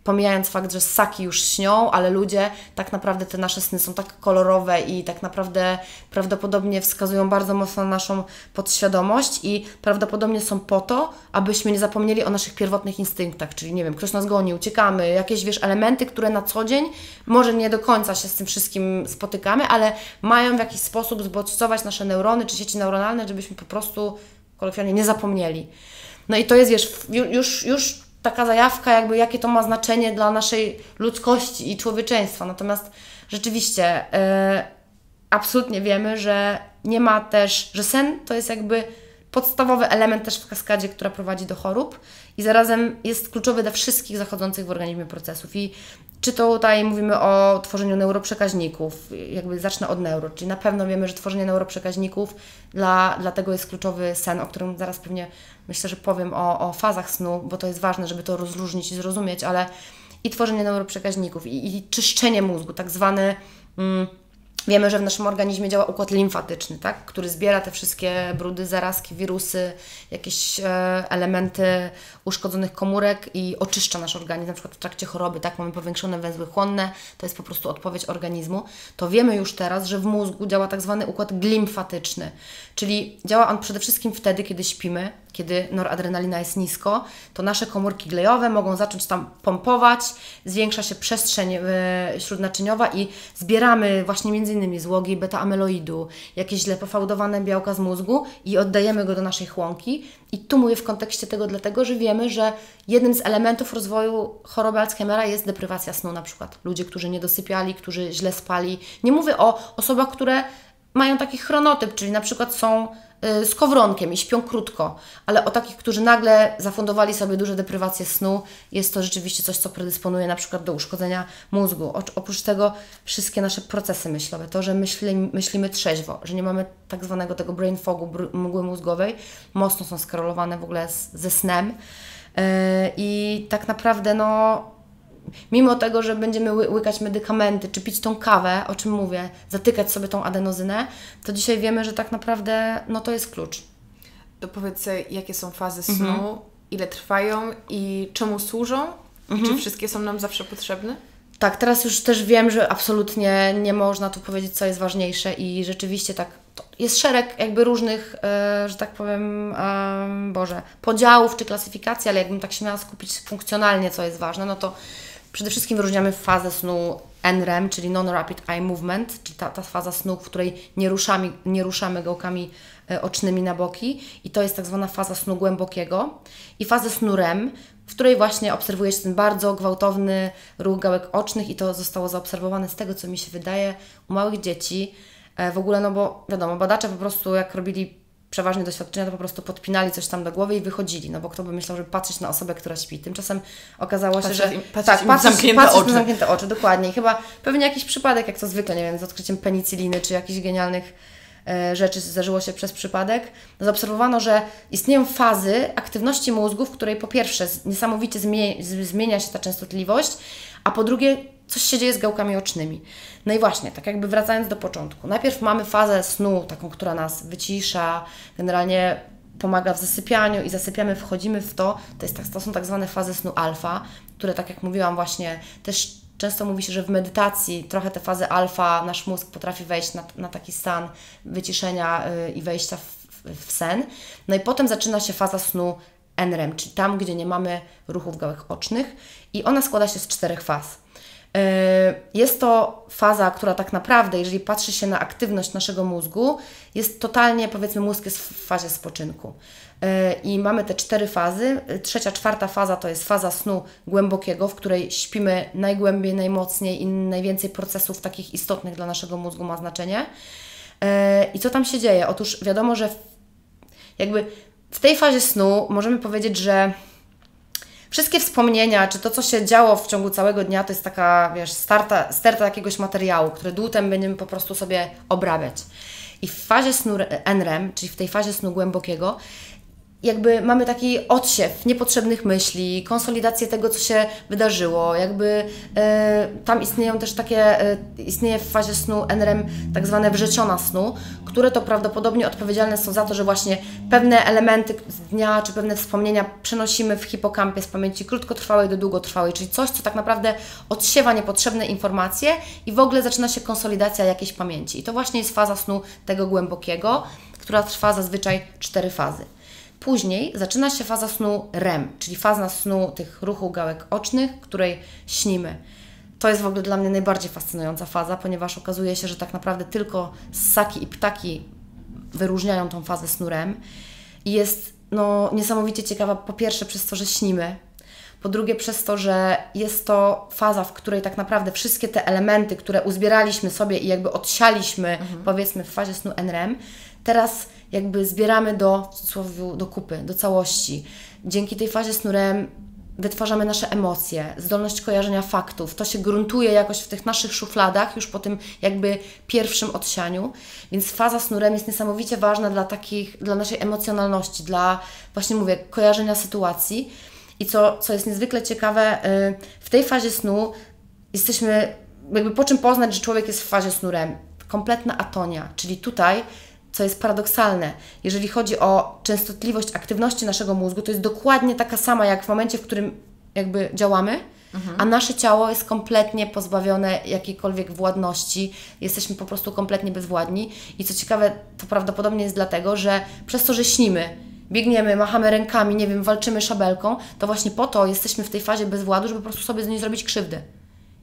pomijając fakt, że ssaki już śnią, ale ludzie, tak naprawdę te nasze sny są tak kolorowe i tak naprawdę prawdopodobnie wskazują bardzo mocno na naszą podświadomość i prawdopodobnie są po to, abyśmy nie zapomnieli o naszych pierwotnych instynktach, czyli nie wiem, ktoś nas goni, uciekamy, jakieś wiesz, elementy, które na co dzień może nie do końca się z tym wszystkim spotykamy, ale mają w jakiś sposób zbodźcować nasze neurony czy sieci neuronalne, żebyśmy po prostu kolokwialnie nie zapomnieli. No i to jest, wiesz, już, już taka zajawka, jakby jakie to ma znaczenie dla naszej ludzkości i człowieczeństwa. Natomiast rzeczywiście yy, absolutnie wiemy, że nie ma też, że sen to jest jakby podstawowy element też w kaskadzie, która prowadzi do chorób i zarazem jest kluczowy dla wszystkich zachodzących w organizmie procesów. I czy to tutaj mówimy o tworzeniu neuroprzekaźników, jakby zacznę od neuro, czyli na pewno wiemy, że tworzenie neuroprzekaźników, dla, dlatego jest kluczowy sen, o którym zaraz pewnie myślę, że powiem o, o fazach snu, bo to jest ważne, żeby to rozróżnić i zrozumieć, ale i tworzenie neuroprzekaźników, i, i czyszczenie mózgu, tak zwany. Mm, Wiemy, że w naszym organizmie działa układ limfatyczny, tak? który zbiera te wszystkie brudy, zarazki, wirusy, jakieś e, elementy uszkodzonych komórek i oczyszcza nasz organizm, na przykład w trakcie choroby, tak? Mamy powiększone węzły chłonne, to jest po prostu odpowiedź organizmu. To wiemy już teraz, że w mózgu działa tak zwany układ glimfatyczny, czyli działa on przede wszystkim wtedy, kiedy śpimy, kiedy noradrenalina jest nisko, to nasze komórki glejowe mogą zacząć tam pompować, zwiększa się przestrzeń e, śródnaczyniowa i zbieramy właśnie innymi złogi beta-amyloidu, jakieś źle pofałdowane białka z mózgu i oddajemy go do naszej chłonki. I tu mówię w kontekście tego dlatego, że wiemy, że jednym z elementów rozwoju choroby Alzheimera jest deprywacja snu na przykład. Ludzie, którzy nie dosypiali, którzy źle spali. Nie mówię o osobach, które mają taki chronotyp, czyli na przykład są z kowronkiem i śpią krótko, ale o takich, którzy nagle zafundowali sobie duże deprywacje snu, jest to rzeczywiście coś, co predysponuje na przykład do uszkodzenia mózgu. Oprócz tego wszystkie nasze procesy myślowe, to, że myśli, myślimy trzeźwo, że nie mamy tak zwanego tego brain fogu, mgły mózgowej, mocno są skorelowane w ogóle z, ze snem. Yy, I tak naprawdę, no, mimo tego, że będziemy łykać medykamenty, czy pić tą kawę, o czym mówię, zatykać sobie tą adenozynę, to dzisiaj wiemy, że tak naprawdę no to jest klucz. To powiedz, jakie są fazy snu, mhm. ile trwają i czemu służą? Mhm. Czy wszystkie są nam zawsze potrzebne? Tak, teraz już też wiem, że absolutnie nie można tu powiedzieć, co jest ważniejsze i rzeczywiście tak, jest szereg jakby różnych, e, że tak powiem, Boże, podziałów czy klasyfikacji, ale jakbym tak się miała skupić funkcjonalnie, co jest ważne, no to Przede wszystkim wyróżniamy fazę snu NREM, czyli Non-Rapid Eye Movement, czyli ta, ta faza snu, w której nie ruszamy, nie ruszamy gałkami e, ocznymi na boki i to jest tak zwana faza snu głębokiego i fazę snu REM, w której właśnie obserwuje się ten bardzo gwałtowny ruch gałek ocznych i to zostało zaobserwowane z tego, co mi się wydaje u małych dzieci. E, w ogóle, no bo wiadomo, badacze po prostu jak robili przeważnie doświadczenia, to po prostu podpinali coś tam do głowy i wychodzili, no bo kto by myślał, żeby patrzeć na osobę, która śpi. Tymczasem okazało się, że... Patrzeć tak, patrzeć, zamknięte patrzeć oczy. na zamknięte oczy, dokładnie. I chyba pewnie jakiś przypadek, jak to zwykle, nie wiem, z odkryciem penicyliny, czy jakichś genialnych e, rzeczy zdarzyło się przez przypadek, no zaobserwowano, że istnieją fazy aktywności mózgu, w której po pierwsze niesamowicie zmienia się ta częstotliwość, a po drugie coś się dzieje z gałkami ocznymi. No i właśnie, tak jakby wracając do początku. Najpierw mamy fazę snu, taką, która nas wycisza, generalnie pomaga w zasypianiu i zasypiamy, wchodzimy w to. To, jest tak, to są tak zwane fazy snu alfa, które tak jak mówiłam właśnie też często mówi się, że w medytacji trochę te fazy alfa nasz mózg potrafi wejść na, na taki stan wyciszenia yy, i wejścia w, w, w sen. No i potem zaczyna się faza snu NREM, czyli tam, gdzie nie mamy ruchów gałek ocznych i ona składa się z czterech faz. Jest to faza, która tak naprawdę, jeżeli patrzy się na aktywność naszego mózgu, jest totalnie, powiedzmy, mózg jest w fazie spoczynku. I mamy te cztery fazy. Trzecia, czwarta faza to jest faza snu głębokiego, w której śpimy najgłębiej, najmocniej i najwięcej procesów takich istotnych dla naszego mózgu ma znaczenie. I co tam się dzieje? Otóż wiadomo, że jakby w tej fazie snu możemy powiedzieć, że wszystkie wspomnienia, czy to, co się działo w ciągu całego dnia, to jest taka, wiesz, starta, sterta jakiegoś materiału, który dłutem będziemy po prostu sobie obrabiać. I w fazie snu NREM, czyli w tej fazie snu głębokiego, jakby mamy taki odsiew niepotrzebnych myśli, konsolidację tego, co się wydarzyło, jakby e, tam istnieją też takie, e, istnieje w fazie snu NREM tak zwane wrzeciona snu, które to prawdopodobnie odpowiedzialne są za to, że właśnie pewne elementy z dnia, czy pewne wspomnienia przenosimy w hipokampie z pamięci krótkotrwałej do długotrwałej, czyli coś, co tak naprawdę odsiewa niepotrzebne informacje i w ogóle zaczyna się konsolidacja jakiejś pamięci. I to właśnie jest faza snu tego głębokiego, która trwa zazwyczaj cztery fazy. Później zaczyna się faza snu REM, czyli faza snu tych ruchów gałek ocznych, której śnimy. To jest w ogóle dla mnie najbardziej fascynująca faza, ponieważ okazuje się, że tak naprawdę tylko ssaki i ptaki wyróżniają tą fazę snu REM. I jest no, niesamowicie ciekawa, po pierwsze przez to, że śnimy, po drugie przez to, że jest to faza, w której tak naprawdę wszystkie te elementy, które uzbieraliśmy sobie i jakby odsialiśmy, mhm. powiedzmy w fazie snu NREM, teraz jakby zbieramy do, do kupy, do całości. Dzięki tej fazie snu REM wytwarzamy nasze emocje, zdolność kojarzenia faktów. To się gruntuje jakoś w tych naszych szufladach już po tym jakby pierwszym odsianiu. Więc faza snu REM jest niesamowicie ważna dla takich, dla naszej emocjonalności, dla właśnie mówię, kojarzenia sytuacji. I co, co jest niezwykle ciekawe, y, w tej fazie snu jesteśmy, jakby po czym poznać, że człowiek jest w fazie snu REM? Kompletna atonia, czyli tutaj co jest paradoksalne. Jeżeli chodzi o częstotliwość aktywności naszego mózgu, to jest dokładnie taka sama jak w momencie, w którym jakby działamy, mhm. a nasze ciało jest kompletnie pozbawione jakiejkolwiek władności. Jesteśmy po prostu kompletnie bezwładni. I co ciekawe, to prawdopodobnie jest dlatego, że przez to, że śnimy, biegniemy, machamy rękami, nie wiem, walczymy szabelką, to właśnie po to jesteśmy w tej fazie bezwładu, żeby po prostu sobie z niej zrobić krzywdy.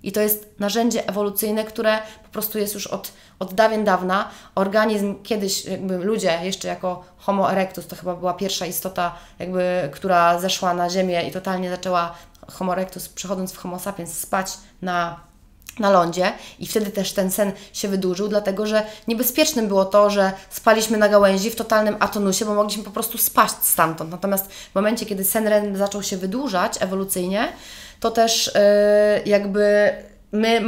I to jest narzędzie ewolucyjne, które po prostu jest już od, od dawien dawna. Organizm kiedyś, jakby ludzie jeszcze jako Homo erectus, to chyba była pierwsza istota, jakby, która zeszła na ziemię i totalnie zaczęła Homo erectus, przechodząc w Homo sapiens, spać na na lądzie i wtedy też ten sen się wydłużył, dlatego że niebezpiecznym było to, że spaliśmy na gałęzi w totalnym atonusie, bo mogliśmy po prostu spaść stamtąd. Natomiast w momencie, kiedy sen REM zaczął się wydłużać ewolucyjnie, to też yy, jakby my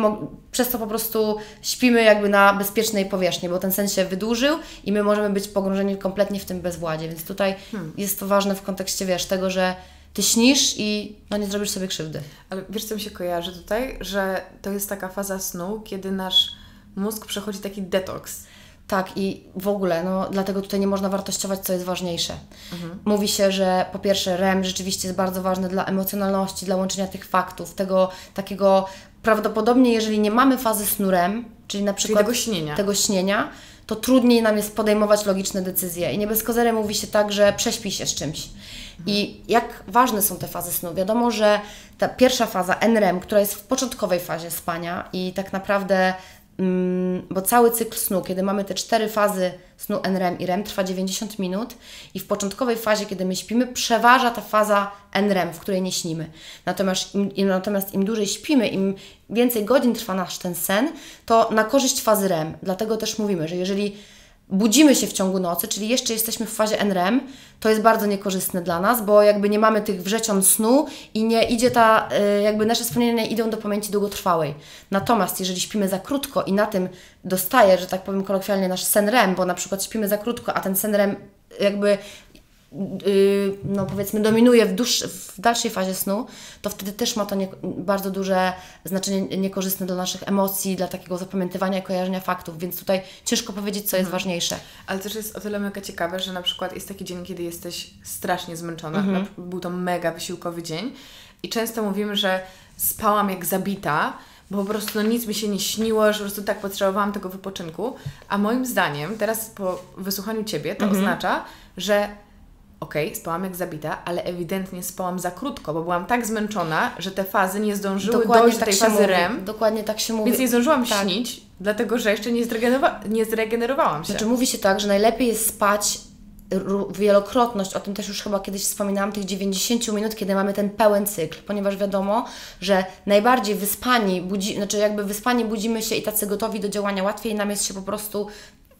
przez to po prostu śpimy jakby na bezpiecznej powierzchni, bo ten sen się wydłużył i my możemy być pogrążeni kompletnie w tym bezwładzie. Więc tutaj hmm. jest to ważne w kontekście, wiesz, tego, że ty śnisz i no nie zrobisz sobie krzywdy. Ale wiesz, co mi się kojarzy tutaj? Że to jest taka faza snu, kiedy nasz mózg przechodzi taki detoks. Tak, i w ogóle, no dlatego tutaj nie można wartościować, co jest ważniejsze. Mhm. Mówi się, że po pierwsze REM rzeczywiście jest bardzo ważny dla emocjonalności, dla łączenia tych faktów, tego takiego prawdopodobnie, jeżeli nie mamy fazy snu REM, czyli na przykład czyli tego śnienia, tego śnienia to trudniej nam jest podejmować logiczne decyzje. I nie bez kozery mówi się tak, że prześpi się z czymś. I jak ważne są te fazy snu? Wiadomo, że ta pierwsza faza NREM, która jest w początkowej fazie spania i tak naprawdę bo cały cykl snu, kiedy mamy te cztery fazy snu NREM i REM, trwa 90 minut i w początkowej fazie, kiedy my śpimy, przeważa ta faza NREM, w której nie śnimy. Natomiast im, natomiast im dłużej śpimy, im więcej godzin trwa nasz ten sen, to na korzyść fazy REM. Dlatego też mówimy, że jeżeli budzimy się w ciągu nocy, czyli jeszcze jesteśmy w fazie NREM, to jest bardzo niekorzystne dla nas, bo jakby nie mamy tych wrzecion snu i nie idzie ta, y, jakby nasze wspomnienia idą do pamięci długotrwałej. Natomiast jeżeli śpimy za krótko i na tym dostaje, że tak powiem kolokwialnie, nasz sen REM, bo na przykład śpimy za krótko, a ten sen REM jakby no powiedzmy dominuje w, dłuższy, w dalszej fazie snu, to wtedy też ma to nie, bardzo duże znaczenie niekorzystne dla naszych emocji, dla takiego zapamiętywania i kojarzenia faktów, więc tutaj ciężko powiedzieć, co jest mhm. ważniejsze. Ale też jest o tyle mega ciekawe, że na przykład jest taki dzień, kiedy jesteś strasznie zmęczona, mhm. był to mega wysiłkowy dzień i często mówimy, że spałam jak zabita, bo po prostu no, nic mi się nie śniło, że po prostu tak potrzebowałam tego wypoczynku, a moim zdaniem teraz po wysłuchaniu Ciebie to mhm. oznacza, że okej, spałam jak zabita, ale ewidentnie spałam za krótko, bo byłam tak zmęczona, że te fazy nie zdążyły dojść do tej fazy mówi. REM, Dokładnie tak się mówi. więc nie zdążyłam Tak. śnić, dlatego że jeszcze nie, zregenerowa- nie zregenerowałam się. Znaczy mówi się tak, że najlepiej jest spać wielokrotność, o tym też już chyba kiedyś wspominałam, tych 90 minut, kiedy mamy ten pełen cykl, ponieważ wiadomo, że najbardziej wyspani, budzi, znaczy jakby wyspani budzimy się i tacy gotowi do działania, łatwiej nam jest się po prostu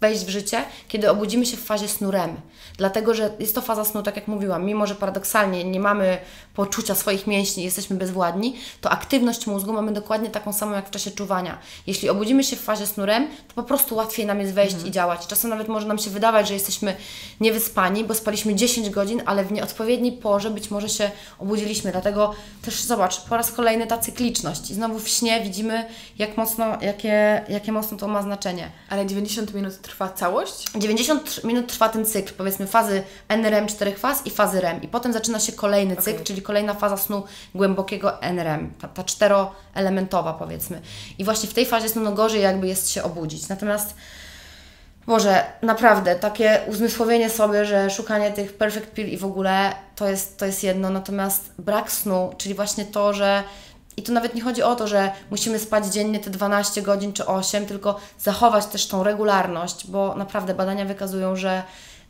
wejść w życie, kiedy obudzimy się w fazie snu REM. Dlatego, że jest to faza snu, tak jak mówiłam, mimo że paradoksalnie nie mamy poczucia swoich mięśni, jesteśmy bezwładni, to aktywność mózgu mamy dokładnie taką samą jak w czasie czuwania. Jeśli obudzimy się w fazie snu REM, to po prostu łatwiej nam jest wejść i działać. Czasem nawet może nam się wydawać, że jesteśmy niewyspani, bo spaliśmy 10 godzin, ale w nieodpowiedniej porze być może się obudziliśmy. Dlatego też zobacz, po raz kolejny ta cykliczność. I znowu w śnie widzimy, jak mocno, jakie, jakie mocno to ma znaczenie. Ale 90 minut trwa całość? 90 minut trwa ten cykl, powiedzmy fazy NREM, czterech faz i fazy REM. I potem zaczyna się kolejny cykl, Okej. czyli kolejna faza snu głębokiego NREM, ta, ta czteroelementowa powiedzmy. I właśnie w tej fazie snu no gorzej jakby jest się obudzić. Natomiast Boże, naprawdę, takie uzmysłowienie sobie, że szukanie tych perfect pill i w ogóle to jest, to jest jedno, natomiast brak snu, czyli właśnie to, że i tu nawet nie chodzi o to, że musimy spać dziennie te 12 godzin czy 8, tylko zachować też tą regularność, bo naprawdę badania wykazują, że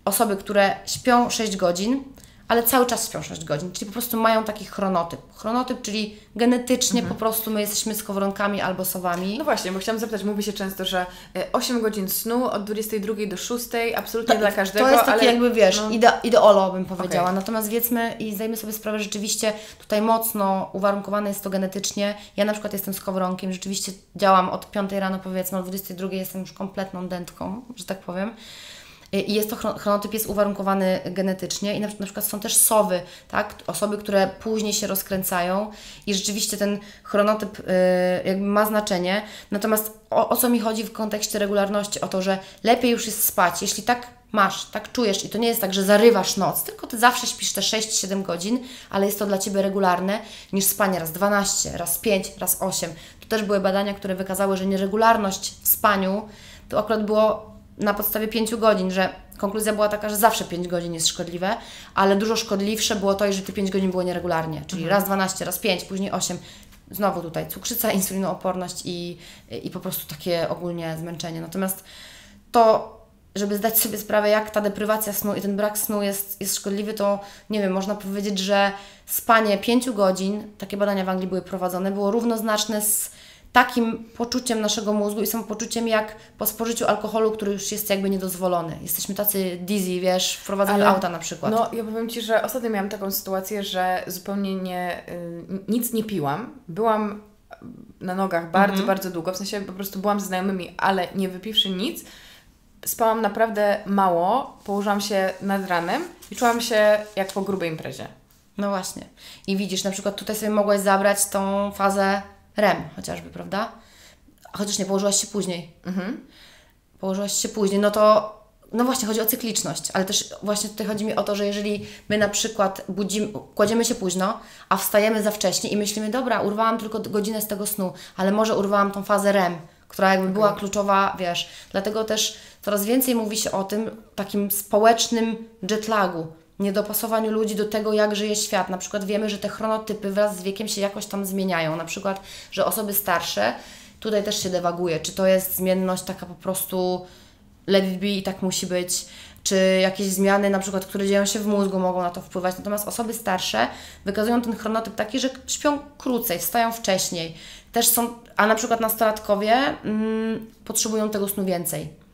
osoby, które śpią 6 godzin, ale cały czas śpią 6 godzin, czyli po prostu mają taki chronotyp. Chronotyp, czyli genetycznie po prostu my jesteśmy skowronkami albo sowami. No właśnie, bo chciałam zapytać, mówi się często, że e, 8 godzin snu od 22 do 6, absolutnie dla każdego, To jest taki ale jakby, wiesz, no, ide, ideolo bym powiedziała. Okej. Natomiast wiedzmy i zdajmy sobie sprawę, że rzeczywiście tutaj mocno uwarunkowane jest to genetycznie. Ja na przykład jestem skowronkiem, rzeczywiście działam od 5 rano powiedzmy, o 22 jestem już kompletną dętką, że tak powiem. I jest to chron- chronotyp jest uwarunkowany genetycznie i na, na przykład są też sowy, tak? Osoby, które później się rozkręcają i rzeczywiście ten chronotyp y, jakby ma znaczenie. Natomiast o, o co mi chodzi w kontekście regularności? O to, że lepiej już jest spać. Jeśli tak masz, tak czujesz i to nie jest tak, że zarywasz noc, tylko Ty zawsze śpisz te 6-7 godzin, ale jest to dla Ciebie regularne, niż spanie raz 12, raz 5, raz 8. Tu też były badania, które wykazały, że nieregularność w spaniu to akurat było na podstawie 5 godzin, że konkluzja była taka, że zawsze 5 godzin jest szkodliwe, ale dużo szkodliwsze było to, że te 5 godzin było nieregularnie, czyli raz 12, raz 5, później 8. Znowu tutaj cukrzyca, insulinooporność i, i po prostu takie ogólnie zmęczenie. Natomiast to, żeby zdać sobie sprawę, jak ta deprywacja snu i ten brak snu jest, jest szkodliwy, to nie wiem, można powiedzieć, że spanie 5 godzin, takie badania w Anglii były prowadzone, było równoznaczne z takim poczuciem naszego mózgu i samopoczuciem jak po spożyciu alkoholu, który już jest jakby niedozwolony. Jesteśmy tacy dizzy, wiesz, w prowadzeniu Ale- auta na przykład. No, ja powiem Ci, że ostatnio miałam taką sytuację, że zupełnie nie, y, nic nie piłam. Byłam na nogach bardzo, Mhm. bardzo długo, w sensie po prostu byłam ze znajomymi, ale nie wypiwszy nic. Spałam naprawdę mało, położyłam się nad ranem i czułam się jak po grubej imprezie. No właśnie. I widzisz, na przykład tutaj sobie mogłaś zabrać tą fazę REM chociażby, prawda? Chociaż nie, położyłaś się później. Położyłaś się później, no to no właśnie, chodzi o cykliczność, ale też właśnie tutaj chodzi mi o to, że jeżeli my na przykład budzimy, kładziemy się późno, a wstajemy za wcześnie i myślimy, dobra, urwałam tylko godzinę z tego snu, ale może urwałam tą fazę REM, która jakby była kluczowa, wiesz. Dlatego też coraz więcej mówi się o tym takim społecznym jetlagu, niedopasowaniu ludzi do tego, jak żyje świat. Na przykład wiemy, że te chronotypy wraz z wiekiem się jakoś tam zmieniają. Na przykład, że osoby starsze, tutaj też się dewaguje, czy to jest zmienność taka po prostu let it be i tak musi być, czy jakieś zmiany, na przykład, które dzieją się w mózgu, mogą na to wpływać. Natomiast osoby starsze wykazują ten chronotyp taki, że śpią krócej, wstają wcześniej. Też są, a na przykład nastolatkowie mm, potrzebują tego snu więcej.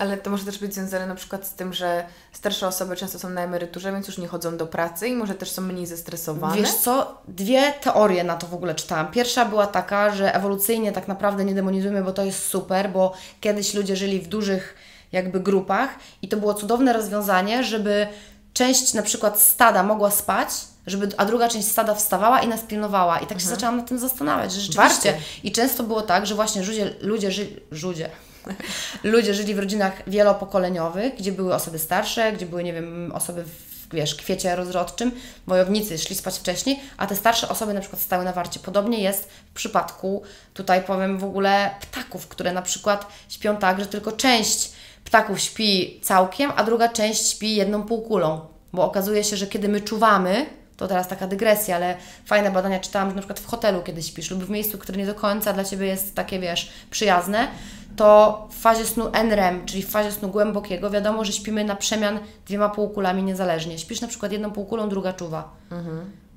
Ale to może też być związane na przykład z tym, że starsze osoby często są na emeryturze, więc już nie chodzą do pracy i może też są mniej zestresowane. Wiesz co, dwie teorie na to w ogóle czytałam. Pierwsza była taka, że ewolucyjnie tak naprawdę nie demonizujemy, bo to jest super, bo kiedyś ludzie żyli w dużych jakby grupach i to było cudowne rozwiązanie, żeby część na przykład stada mogła spać, żeby, a druga część stada wstawała i nas pilnowała. I tak się zaczęłam nad tym zastanawiać, że rzeczywiście. Warto. I często było tak, że właśnie ludzie, ludzie żyli, ludzie, ludzie żyli w rodzinach wielopokoleniowych, gdzie były osoby starsze, gdzie były, nie wiem, osoby w wiesz, kwiecie rozrodczym, wojownicy szli spać wcześniej, a te starsze osoby na przykład stały na warcie. Podobnie jest w przypadku, tutaj powiem w ogóle, ptaków, które na przykład śpią tak, że tylko część ptaków śpi całkiem, a druga część śpi jedną półkulą. Bo okazuje się, że kiedy my czuwamy, to teraz taka dygresja, ale fajne badania czytałam, że na przykład w hotelu, kiedy śpisz lub w miejscu, które nie do końca dla Ciebie jest takie, wiesz, przyjazne, to w fazie snu NREM, czyli w fazie snu głębokiego, wiadomo, że śpimy na przemian dwiema półkulami niezależnie. Śpisz na przykład jedną półkulą, druga czuwa.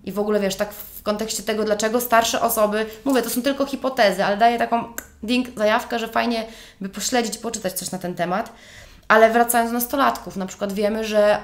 I w ogóle wiesz, tak w kontekście tego, dlaczego starsze osoby, mówię, to są tylko hipotezy, ale daję taką ding, zajawkę, że fajnie by pośledzić, poczytać coś na ten temat. Ale wracając do nastolatków, na przykład wiemy, że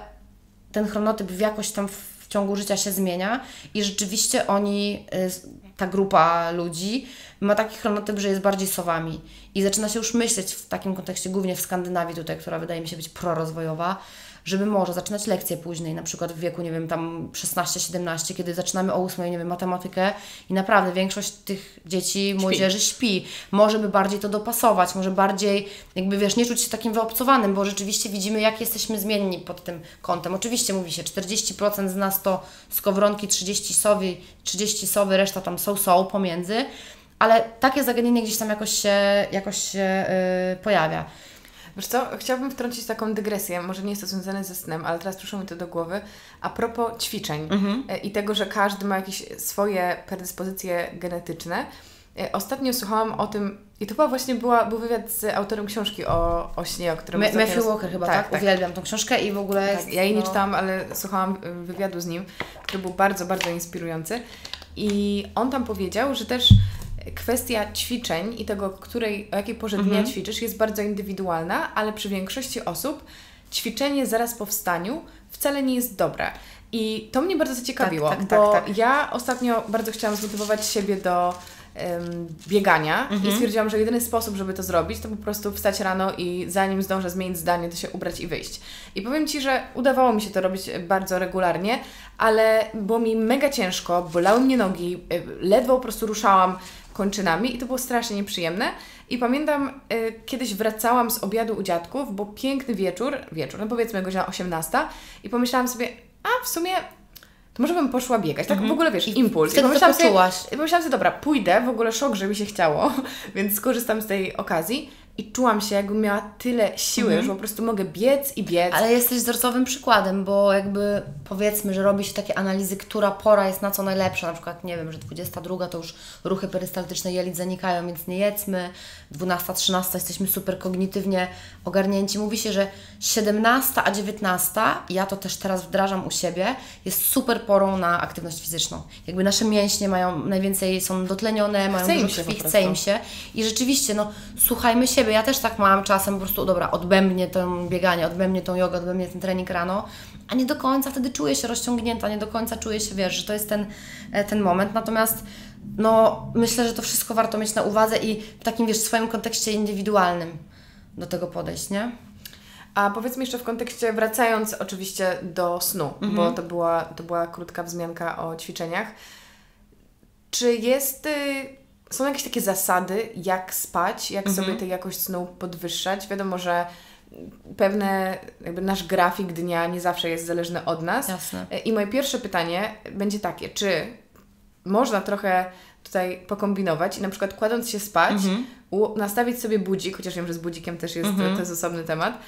ten chronotyp w jakoś tam w ciągu życia się zmienia i rzeczywiście oni, y, ta grupa ludzi ma taki chronotyp, że jest bardziej sowami. I zaczyna się już myśleć w takim kontekście, głównie w Skandynawii tutaj, która wydaje mi się być prorozwojowa, żeby może zaczynać lekcje później, na przykład w wieku, nie wiem, tam 16-17, kiedy zaczynamy o 8, nie wiem, matematykę i naprawdę większość tych dzieci, młodzieży śpi. Może by bardziej to dopasować, może bardziej, jakby wiesz, nie czuć się takim wyobcowanym, bo rzeczywiście widzimy, jak jesteśmy zmienni pod tym kątem. Oczywiście mówi się, 40% z nas to skowronki, 30 sowy, 30 sowy, reszta tam są, są pomiędzy, ale takie zagadnienie gdzieś tam jakoś się, jakoś się yy, pojawia. Wiesz co, chciałabym wtrącić taką dygresję, może nie jest to związane ze snem, ale teraz przyszło mi to do głowy, a propos ćwiczeń Mhm. e, i tego, że każdy ma jakieś swoje predyspozycje genetyczne. E, Ostatnio słuchałam o tym, i to była właśnie była, był wywiad z autorem książki o, o śnie, o którym Matthew roz- Walker chyba, tak? Uwielbiam tą książkę i w ogóle Tak, jest, ja jej nie no, czytałam, ale słuchałam y, wywiadu z nim, który był bardzo, bardzo inspirujący. I on tam powiedział, że też kwestia ćwiczeń i tego, której, o jakiej porze dnia Mhm. ćwiczysz, jest bardzo indywidualna, ale przy większości osób ćwiczenie zaraz po wstaniu wcale nie jest dobre. I to mnie bardzo zaciekawiło, Tak, tak, bo tak, tak. ja ostatnio bardzo chciałam zmotywować siebie do biegania Mhm. i stwierdziłam, że jedyny sposób, żeby to zrobić, to po prostu wstać rano i zanim zdążę zmienić zdanie, to się ubrać i wyjść. I powiem Ci, że udawało mi się to robić bardzo regularnie, ale było mi mega ciężko, bolały mnie nogi, y, ledwo po prostu ruszałam kończynami i to było strasznie nieprzyjemne. I pamiętam, y, kiedyś wracałam z obiadu u dziadków, bo piękny wieczór, wieczór, no powiedzmy godzina 18 i pomyślałam sobie, a w sumie to może bym poszła biegać. Tak w ogóle wiesz, impuls. wtedy to pomyślałam sobie, i pomyślałam sobie, dobra, pójdę, w ogóle szok, że mi się chciało, więc skorzystam z tej okazji i czułam się, jakbym miała tyle siły, że po prostu mogę biec i biec. Ale jesteś wzorcowym przykładem, bo jakby powiedzmy, że robi się takie analizy, która pora jest na co najlepsza. Na przykład, nie wiem, że 22 to już ruchy perystaltyczne jelit zanikają, więc nie jedzmy. 12, 13 jesteśmy super kognitywnie ogarnięci. Mówi się, że 17, a 19, ja to też teraz wdrażam u siebie, jest super porą na aktywność fizyczną. Jakby nasze mięśnie mają najwięcej, są dotlenione, mają Chce dużo krwi, chce im się. I rzeczywiście, no, słuchajmy siebie. Ja też tak mam czasem po prostu, dobra, odbębnie to bieganie, odbębnie tą jogę, odbębnie ten trening rano, a nie do końca wtedy czuję się rozciągnięta, nie do końca czuję się, wiesz, że to jest ten, e, ten moment. Natomiast no, myślę, że to wszystko warto mieć na uwadze i w takim, wiesz, swoim kontekście indywidualnym do tego podejść, nie? A powiedz mi jeszcze w kontekście, wracając oczywiście do snu, bo to była, to była krótka wzmianka o ćwiczeniach. Czy jest, y, są jakieś takie zasady, jak spać, jak sobie tę jakość snu podwyższać? Wiadomo, że pewne, jakby nasz grafik dnia nie zawsze jest zależny od nas. Jasne. I moje pierwsze pytanie będzie takie, czy można trochę tutaj pokombinować i na przykład kładąc się spać, u, nastawić sobie budzik, chociaż wiem, że z budzikiem też jest, to jest osobny temat,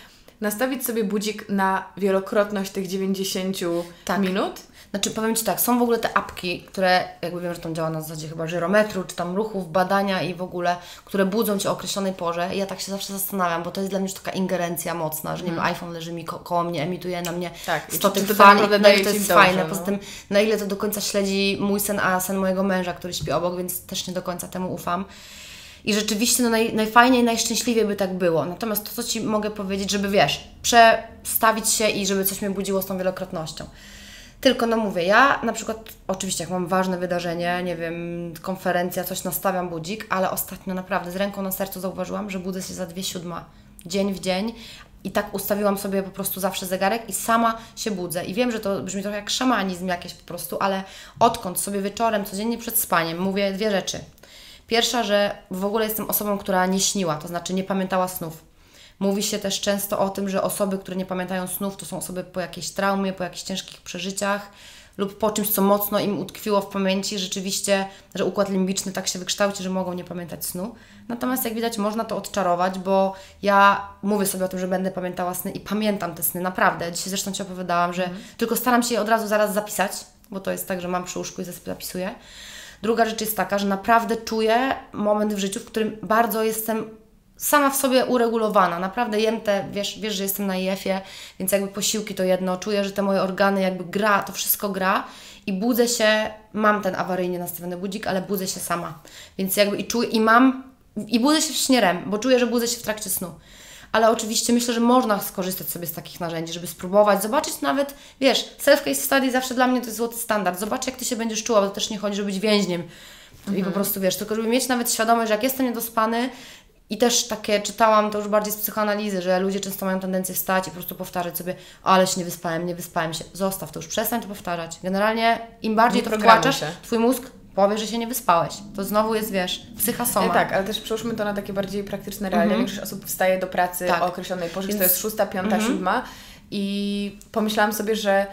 nastawić sobie budzik na wielokrotność tych 90 Tak. minut. Znaczy, powiem Ci tak, są w ogóle te apki, które jakby wiem, że tam działa na zasadzie chyba żyrometru, czy tam ruchów, badania i w ogóle, które budzą Cię o określonej porze. I ja tak się zawsze zastanawiam, bo to jest dla mnie już taka ingerencja mocna, że nie wiem, iPhone leży mi ko- koło mnie, emituje na mnie. Tak, i 100 czy- czy tych to fal, Ci jest dobrze, fajne. no. Poza tym, na ile to do końca śledzi mój sen, a sen mojego męża, który śpi obok, więc też nie do końca temu ufam. I rzeczywiście no naj, najfajniej, najszczęśliwiej by tak było. Natomiast to, co Ci mogę powiedzieć, żeby wiesz, przestawić się i żeby coś mnie budziło z tą wielokrotnością. Tylko no mówię, ja na przykład, oczywiście jak mam ważne wydarzenie, nie wiem, konferencja, coś nastawiam budzik, ale ostatnio naprawdę z ręką na sercu zauważyłam, że budzę się za dwie siódma, dzień w dzień i tak ustawiłam sobie po prostu zawsze zegarek i sama się budzę. I wiem, że to brzmi trochę jak szamanizm jakiś po prostu, ale odkąd sobie wieczorem, codziennie przed spaniem mówię dwie rzeczy. Pierwsza, że w ogóle jestem osobą, która nie śniła, to znaczy nie pamiętała snów. Mówi się też często o tym, że osoby, które nie pamiętają snów, to są osoby po jakiejś traumie, po jakichś ciężkich przeżyciach lub po czymś, co mocno im utkwiło w pamięci, rzeczywiście, że układ limbiczny tak się wykształci, że mogą nie pamiętać snu. Natomiast jak widać, można to odczarować, bo ja mówię sobie o tym, że będę pamiętała sny i pamiętam te sny, naprawdę. Dzisiaj zresztą Ci opowiadałam, że Mhm. tylko staram się je od razu zaraz zapisać, bo to jest tak, że mam przy łóżku i zapisuję. Druga rzecz jest taka, że naprawdę czuję moment w życiu, w którym bardzo jestem sama w sobie uregulowana. Naprawdę jem te, wiesz, wiesz że jestem na IF-ie, więc jakby posiłki to jedno. Czuję, że te moje organy jakby gra, to wszystko gra i budzę się, mam ten awaryjnie nastawiony budzik, ale budzę się sama. Więc jakby i czuję, i mam, i budzę się w śnie REM, bo czuję, że budzę się w trakcie snu. Ale oczywiście myślę, że można skorzystać sobie z takich narzędzi, żeby spróbować, zobaczyć nawet, wiesz, self-case study zawsze dla mnie to jest złoty standard. Zobacz, jak Ty się będziesz czuła, bo to też nie chodzi, żeby być więźniem. I po prostu, wiesz, tylko żeby mieć nawet świadomość, że jak jestem niedospany i też takie czytałam to już bardziej z psychoanalizy, że ludzie często mają tendencję wstać i po prostu powtarzać sobie, ale się nie wyspałem, nie wyspałem się. Zostaw to już, przestań to powtarzać. Generalnie im bardziej Nie to wtłaczasz, się. Twój mózg powie, że się nie wyspałeś. To znowu jest, wiesz, psychasoma. E, tak, ale też przełóżmy to na takie bardziej praktyczne realia. Większość osób wstaje do pracy Tak. o określonej porze, czy to Więc- jest szósta, piąta, siódma i pomyślałam sobie, że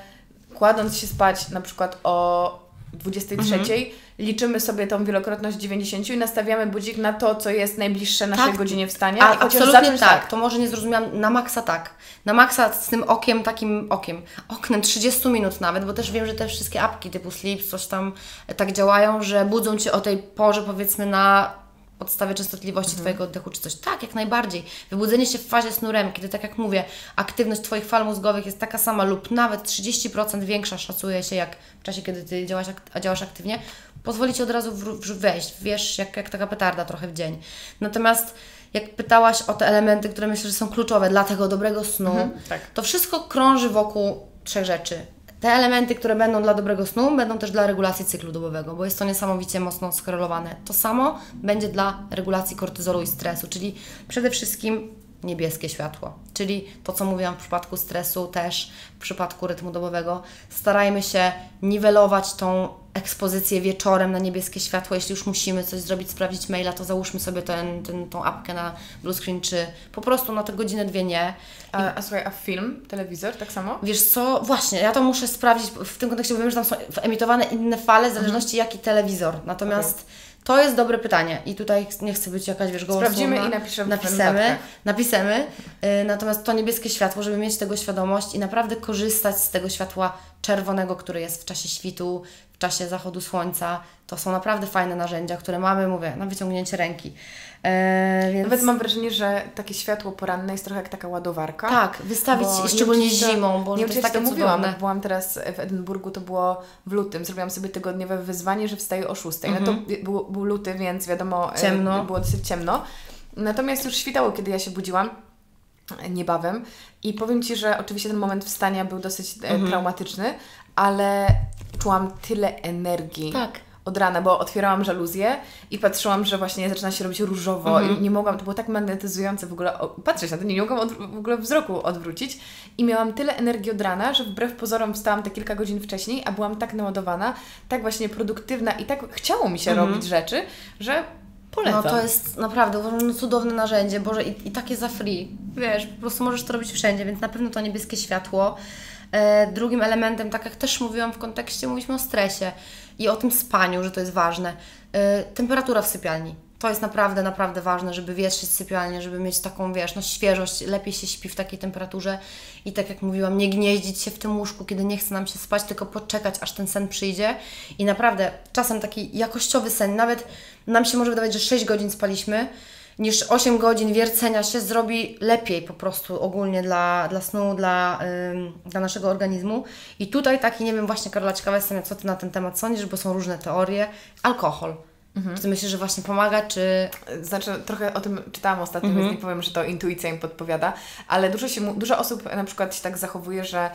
kładąc się spać na przykład o 23, liczymy sobie tą wielokrotność 90 i nastawiamy budzik na to, co jest najbliższe naszej Tak. godzinie wstania. A, absolutnie zacząć tak. To może nie zrozumiałam. Na maksa tak. Na maksa z tym okiem, takim okiem. Oknem 30 minut nawet, bo też wiem, że te wszystkie apki typu Sleep, coś tam e, tak działają, że budzą Cię o tej porze powiedzmy na podstawie częstotliwości Twojego oddechu czy coś. Tak, jak najbardziej. Wybudzenie się w fazie snu REM, kiedy tak jak mówię, aktywność Twoich fal mózgowych jest taka sama lub nawet 30% większa szacuje się jak w czasie, kiedy Ty działasz, działasz aktywnie, pozwoli Ci od razu wejść, wiesz, jak, jak taka petarda trochę w dzień. Natomiast jak pytałaś o te elementy, które myślę, że są kluczowe dla tego dobrego snu, tak. to wszystko krąży wokół trzech rzeczy. Te elementy, które będą dla dobrego snu, będą też dla regulacji cyklu dobowego, bo jest to niesamowicie mocno skorelowane. To samo będzie dla regulacji kortyzolu i stresu, czyli przede wszystkim niebieskie światło, czyli to, co mówiłam w przypadku stresu, też w przypadku rytmu dobowego. Starajmy się niwelować tą ekspozycję wieczorem na niebieskie światło. Jeśli już musimy coś zrobić, sprawdzić maila, to załóżmy sobie ten, ten, tą apkę na blue screen, czy po prostu na te godzinę, dwie nie. A, a słuchaj, a film, telewizor tak samo? Wiesz co, właśnie, ja to muszę sprawdzić w tym kontekście, bo wiem, że tam są emitowane inne fale w zależności jaki telewizor. Natomiast to jest dobre pytanie i tutaj nie chcę być jakaś, wiesz, gołosłowna. Sprawdzimy i napiszemy Napisemy, napisemy. Y, natomiast to niebieskie światło, żeby mieć tego świadomość i naprawdę korzystać z tego światła czerwonego, które jest w czasie świtu, w czasie zachodu słońca. To są naprawdę fajne narzędzia, które mamy, mówię, na wyciągnięcie ręki. E, więc... Nawet mam wrażenie, że takie światło poranne jest trochę jak taka ładowarka. Tak, wystawić, Bo nie szczególnie to- zimą, bo nie wiem, to jest Ci takie to mówiłam, jak byłam teraz w Edynburgu, to było w lutym, zrobiłam sobie tygodniowe wyzwanie, że wstaję o 6. No to był, był luty, więc wiadomo, e, Mhm. Ciemno. było dosyć ciemno. Natomiast już świtało, kiedy ja się budziłam e, niebawem i powiem Ci, że oczywiście ten moment wstania był dosyć e, Mhm. traumatyczny, ale czułam tyle energii. Tak. Od rana, bo otwierałam żaluzję i patrzyłam, że właśnie zaczyna się robić różowo Mhm. i nie mogłam, to było tak magnetyzujące w ogóle patrzeć na to, nie, mogłam od, w ogóle wzroku odwrócić i miałam tyle energii od rana, że wbrew pozorom wstałam te kilka godzin wcześniej, a byłam tak naładowana, tak właśnie produktywna i tak chciało mi się robić rzeczy, że polecam. No to jest naprawdę uważam, no, cudowne narzędzie, Boże, i, i takie za free. Wiesz, po prostu możesz to robić wszędzie, więc na pewno to niebieskie światło. E, drugim elementem, tak jak też mówiłam w kontekście, mówiliśmy o stresie i o tym spaniu, że to jest ważne. E, temperatura w sypialni. To jest naprawdę, naprawdę ważne, żeby wietrzyć sypialnię, żeby mieć taką, wiesz, no świeżość, lepiej się śpi w takiej temperaturze i tak jak mówiłam, nie gnieździć się w tym łóżku, kiedy nie chce nam się spać, tylko poczekać, aż ten sen przyjdzie i naprawdę czasem taki jakościowy sen, nawet nam się może wydawać, że 6 godzin spaliśmy, niż 8 godzin wiercenia się zrobi lepiej po prostu ogólnie dla, dla snu, dla, ym, dla naszego organizmu. I tutaj taki, nie wiem, właśnie Karola, ciekawa jestem, co Ty na ten temat sądzisz, bo są różne teorie. Alkohol. Czy Ty myślisz, że właśnie pomaga, czy... Znaczy, trochę o tym czytałam ostatnio, Mhm. więc nie powiem, że to intuicja im podpowiada, ale dużo, się, dużo osób na przykład się tak zachowuje, że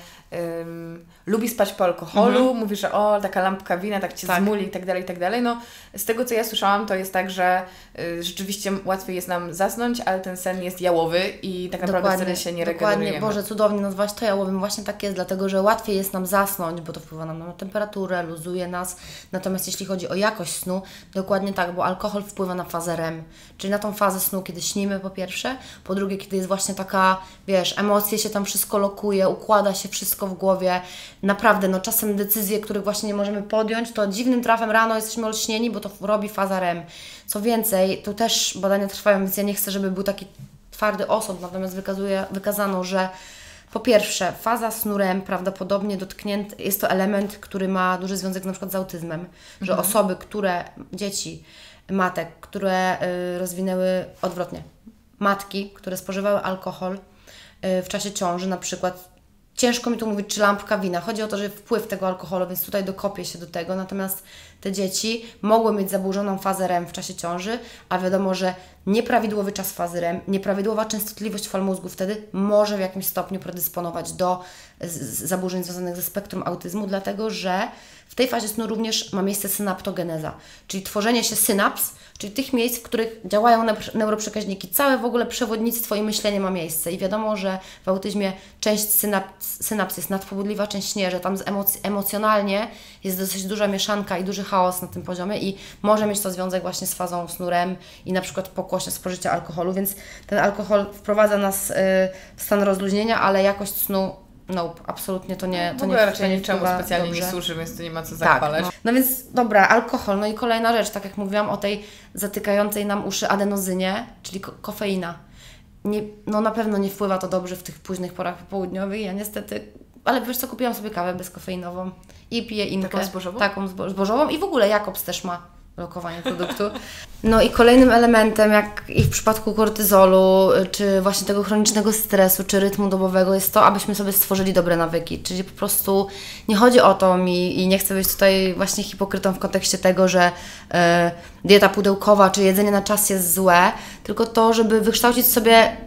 ym, lubi spać po alkoholu, mówi, że o, taka lampka wina tak Cię Mhm. Tak. zmuli i tak dalej, i tak dalej. No, z tego, co ja słyszałam, to jest tak, że y, rzeczywiście łatwiej jest nam zasnąć, ale ten sen jest jałowy i tak naprawdę wtedy się nie dokładnie. regenerujemy. Boże, cudownie nazwać to jałowym. Właśnie tak jest, dlatego że łatwiej jest nam zasnąć, bo to wpływa nam na temperaturę, luzuje nas. Natomiast jeśli chodzi o jakość snu, to Dokładnie tak, bo alkohol wpływa na fazę REM, czyli na tą fazę snu, kiedy śnimy po pierwsze, po drugie, kiedy jest właśnie taka, wiesz, emocje się tam wszystko lokuje, układa się wszystko w głowie. Naprawdę, no czasem decyzje, których właśnie nie możemy podjąć, to dziwnym trafem rano jesteśmy olśnieni, bo to robi faza REM. Co więcej, tu też badania trwają, więc ja nie chcę, żeby był taki twardy osąd, natomiast wykazuje, wykazano, że po pierwsze, faza snu REM prawdopodobnie dotknięty, jest to element, który ma duży związek na przykład z autyzmem, mhm. że osoby, które, dzieci, matek, które y, rozwinęły odwrotnie, matki, które spożywały alkohol y, w czasie ciąży, na przykład ciężko mi tu mówić, czy lampka wina. Chodzi o to, że wpływ tego alkoholu, więc tutaj dokopię się do tego. Natomiast te dzieci mogły mieć zaburzoną fazę REM w czasie ciąży, a wiadomo, że nieprawidłowy czas fazy REM, nieprawidłowa częstotliwość fal mózgu wtedy może w jakimś stopniu predysponować do zaburzeń związanych ze spektrum autyzmu, dlatego że w tej fazie snu również ma miejsce synaptogeneza, czyli tworzenie się synaps, czyli tych miejsc, w których działają neuroprzekaźniki. Całe w ogóle przewodnictwo i myślenie ma miejsce. I wiadomo, że w autyzmie część synaps, synaps jest nadpobudliwa, część nie, że tam emoc emocjonalnie jest dosyć duża mieszanka i duży chaos na tym poziomie i może mieć to związek właśnie z fazą snurem i na przykład pokłosie spożycia alkoholu, więc ten alkohol wprowadza nas y, w stan rozluźnienia, ale jakość snu Nope, absolutnie to nie. To w nie raczej niczemu specjalnie dobrze. nie służy, więc tu nie ma co tak, zachwalać. No. no. więc dobra, alkohol. No i kolejna rzecz, tak jak mówiłam o tej zatykającej nam uszy adenozynie, czyli ko kofeina. Nie, no na pewno nie wpływa to dobrze w tych późnych porach popołudniowych. Ja niestety, ale wiesz co, kupiłam sobie kawę bezkofeinową i piję inkę. Taką zbożową? Taką zbożową i w ogóle Jakobs też ma lokowanie produktu. No i kolejnym elementem, jak i w przypadku kortyzolu, czy właśnie tego chronicznego stresu, czy rytmu dobowego, jest to, abyśmy sobie stworzyli dobre nawyki. Czyli po prostu nie chodzi o to mi i nie chcę być tutaj właśnie hipokrytą w kontekście tego, że y, dieta pudełkowa, czy jedzenie na czas jest złe, tylko to, żeby wykształcić sobie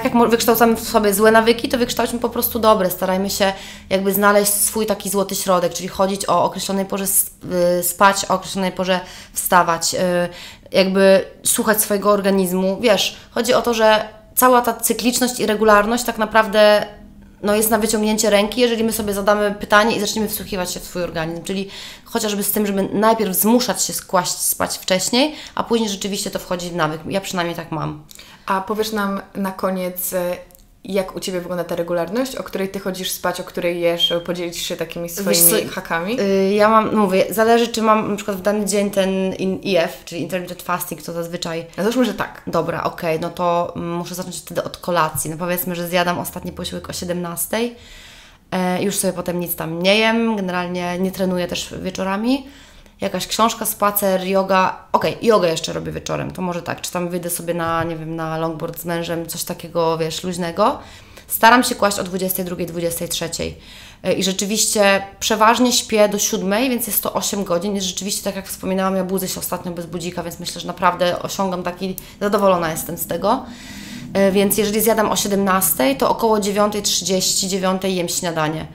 tak jak wykształcamy w sobie złe nawyki, to wykształćmy po prostu dobre. Starajmy się jakby znaleźć swój taki złoty środek, czyli chodzić o określonej porze y, spać, o określonej porze wstawać, y, jakby słuchać swojego organizmu. Wiesz, chodzi o to, że cała ta cykliczność i regularność tak naprawdę no jest na wyciągnięcie ręki, jeżeli my sobie zadamy pytanie i zaczniemy wsłuchiwać się w swój organizm. Czyli chociażby z tym, żeby najpierw zmuszać się skłaść spać wcześniej, a później rzeczywiście to wchodzi w nawyk. Ja przynajmniej tak mam. A powiesz nam na koniec, e, jak u Ciebie wygląda ta regularność, o której Ty chodzisz spać, o której jesz, podzielić się takimi swoimi hakami? Yy, ja mam, no mówię, zależy czy mam na przykład w dany dzień ten IF, czyli Intermittent Fasting, to zazwyczaj... No załóżmy, że tak. Dobra, okej, okay, no to muszę zacząć wtedy od kolacji. No powiedzmy, że zjadam ostatni posiłek o 17, e, już sobie potem nic tam nie jem, generalnie nie trenuję też wieczorami jakaś książka, spacer, yoga. Okej, okay, yoga jeszcze robię wieczorem, to może tak, czy tam wyjdę sobie na, nie wiem, na longboard z mężem, coś takiego, wiesz, luźnego. Staram się kłaść o 22, 23. E, I rzeczywiście przeważnie śpię do 7, więc jest to 8 godzin. I rzeczywiście, tak jak wspominałam, ja budzę się ostatnio bez budzika, więc myślę, że naprawdę osiągam taki, zadowolona jestem z tego. E, więc jeżeli zjadam o 17, to około 9.30, 9 jem śniadanie.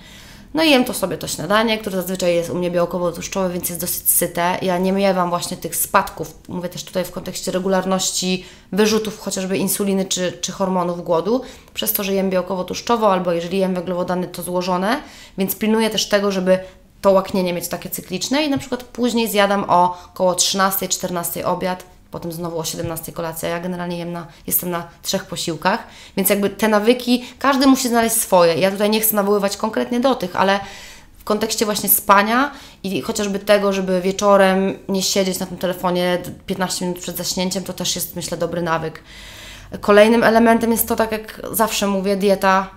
No i jem to sobie to śniadanie, które zazwyczaj jest u mnie białkowo-tłuszczowe, więc jest dosyć syte. Ja nie miewam właśnie tych spadków, mówię też tutaj w kontekście regularności wyrzutów chociażby insuliny czy, czy hormonów głodu, przez to, że jem białkowo-tłuszczowo albo jeżeli jem węglowodany, to złożone, więc pilnuję też tego, żeby to łaknienie mieć takie cykliczne i na przykład później zjadam o około 13-14 obiad, potem znowu o 17 kolacja. Ja generalnie jem na, jestem na trzech posiłkach, więc jakby te nawyki, każdy musi znaleźć swoje. Ja tutaj nie chcę nawoływać konkretnie do tych, ale w kontekście właśnie spania i chociażby tego, żeby wieczorem nie siedzieć na tym telefonie 15 minut przed zaśnięciem, to też jest myślę dobry nawyk. Kolejnym elementem jest to, tak jak zawsze mówię, dieta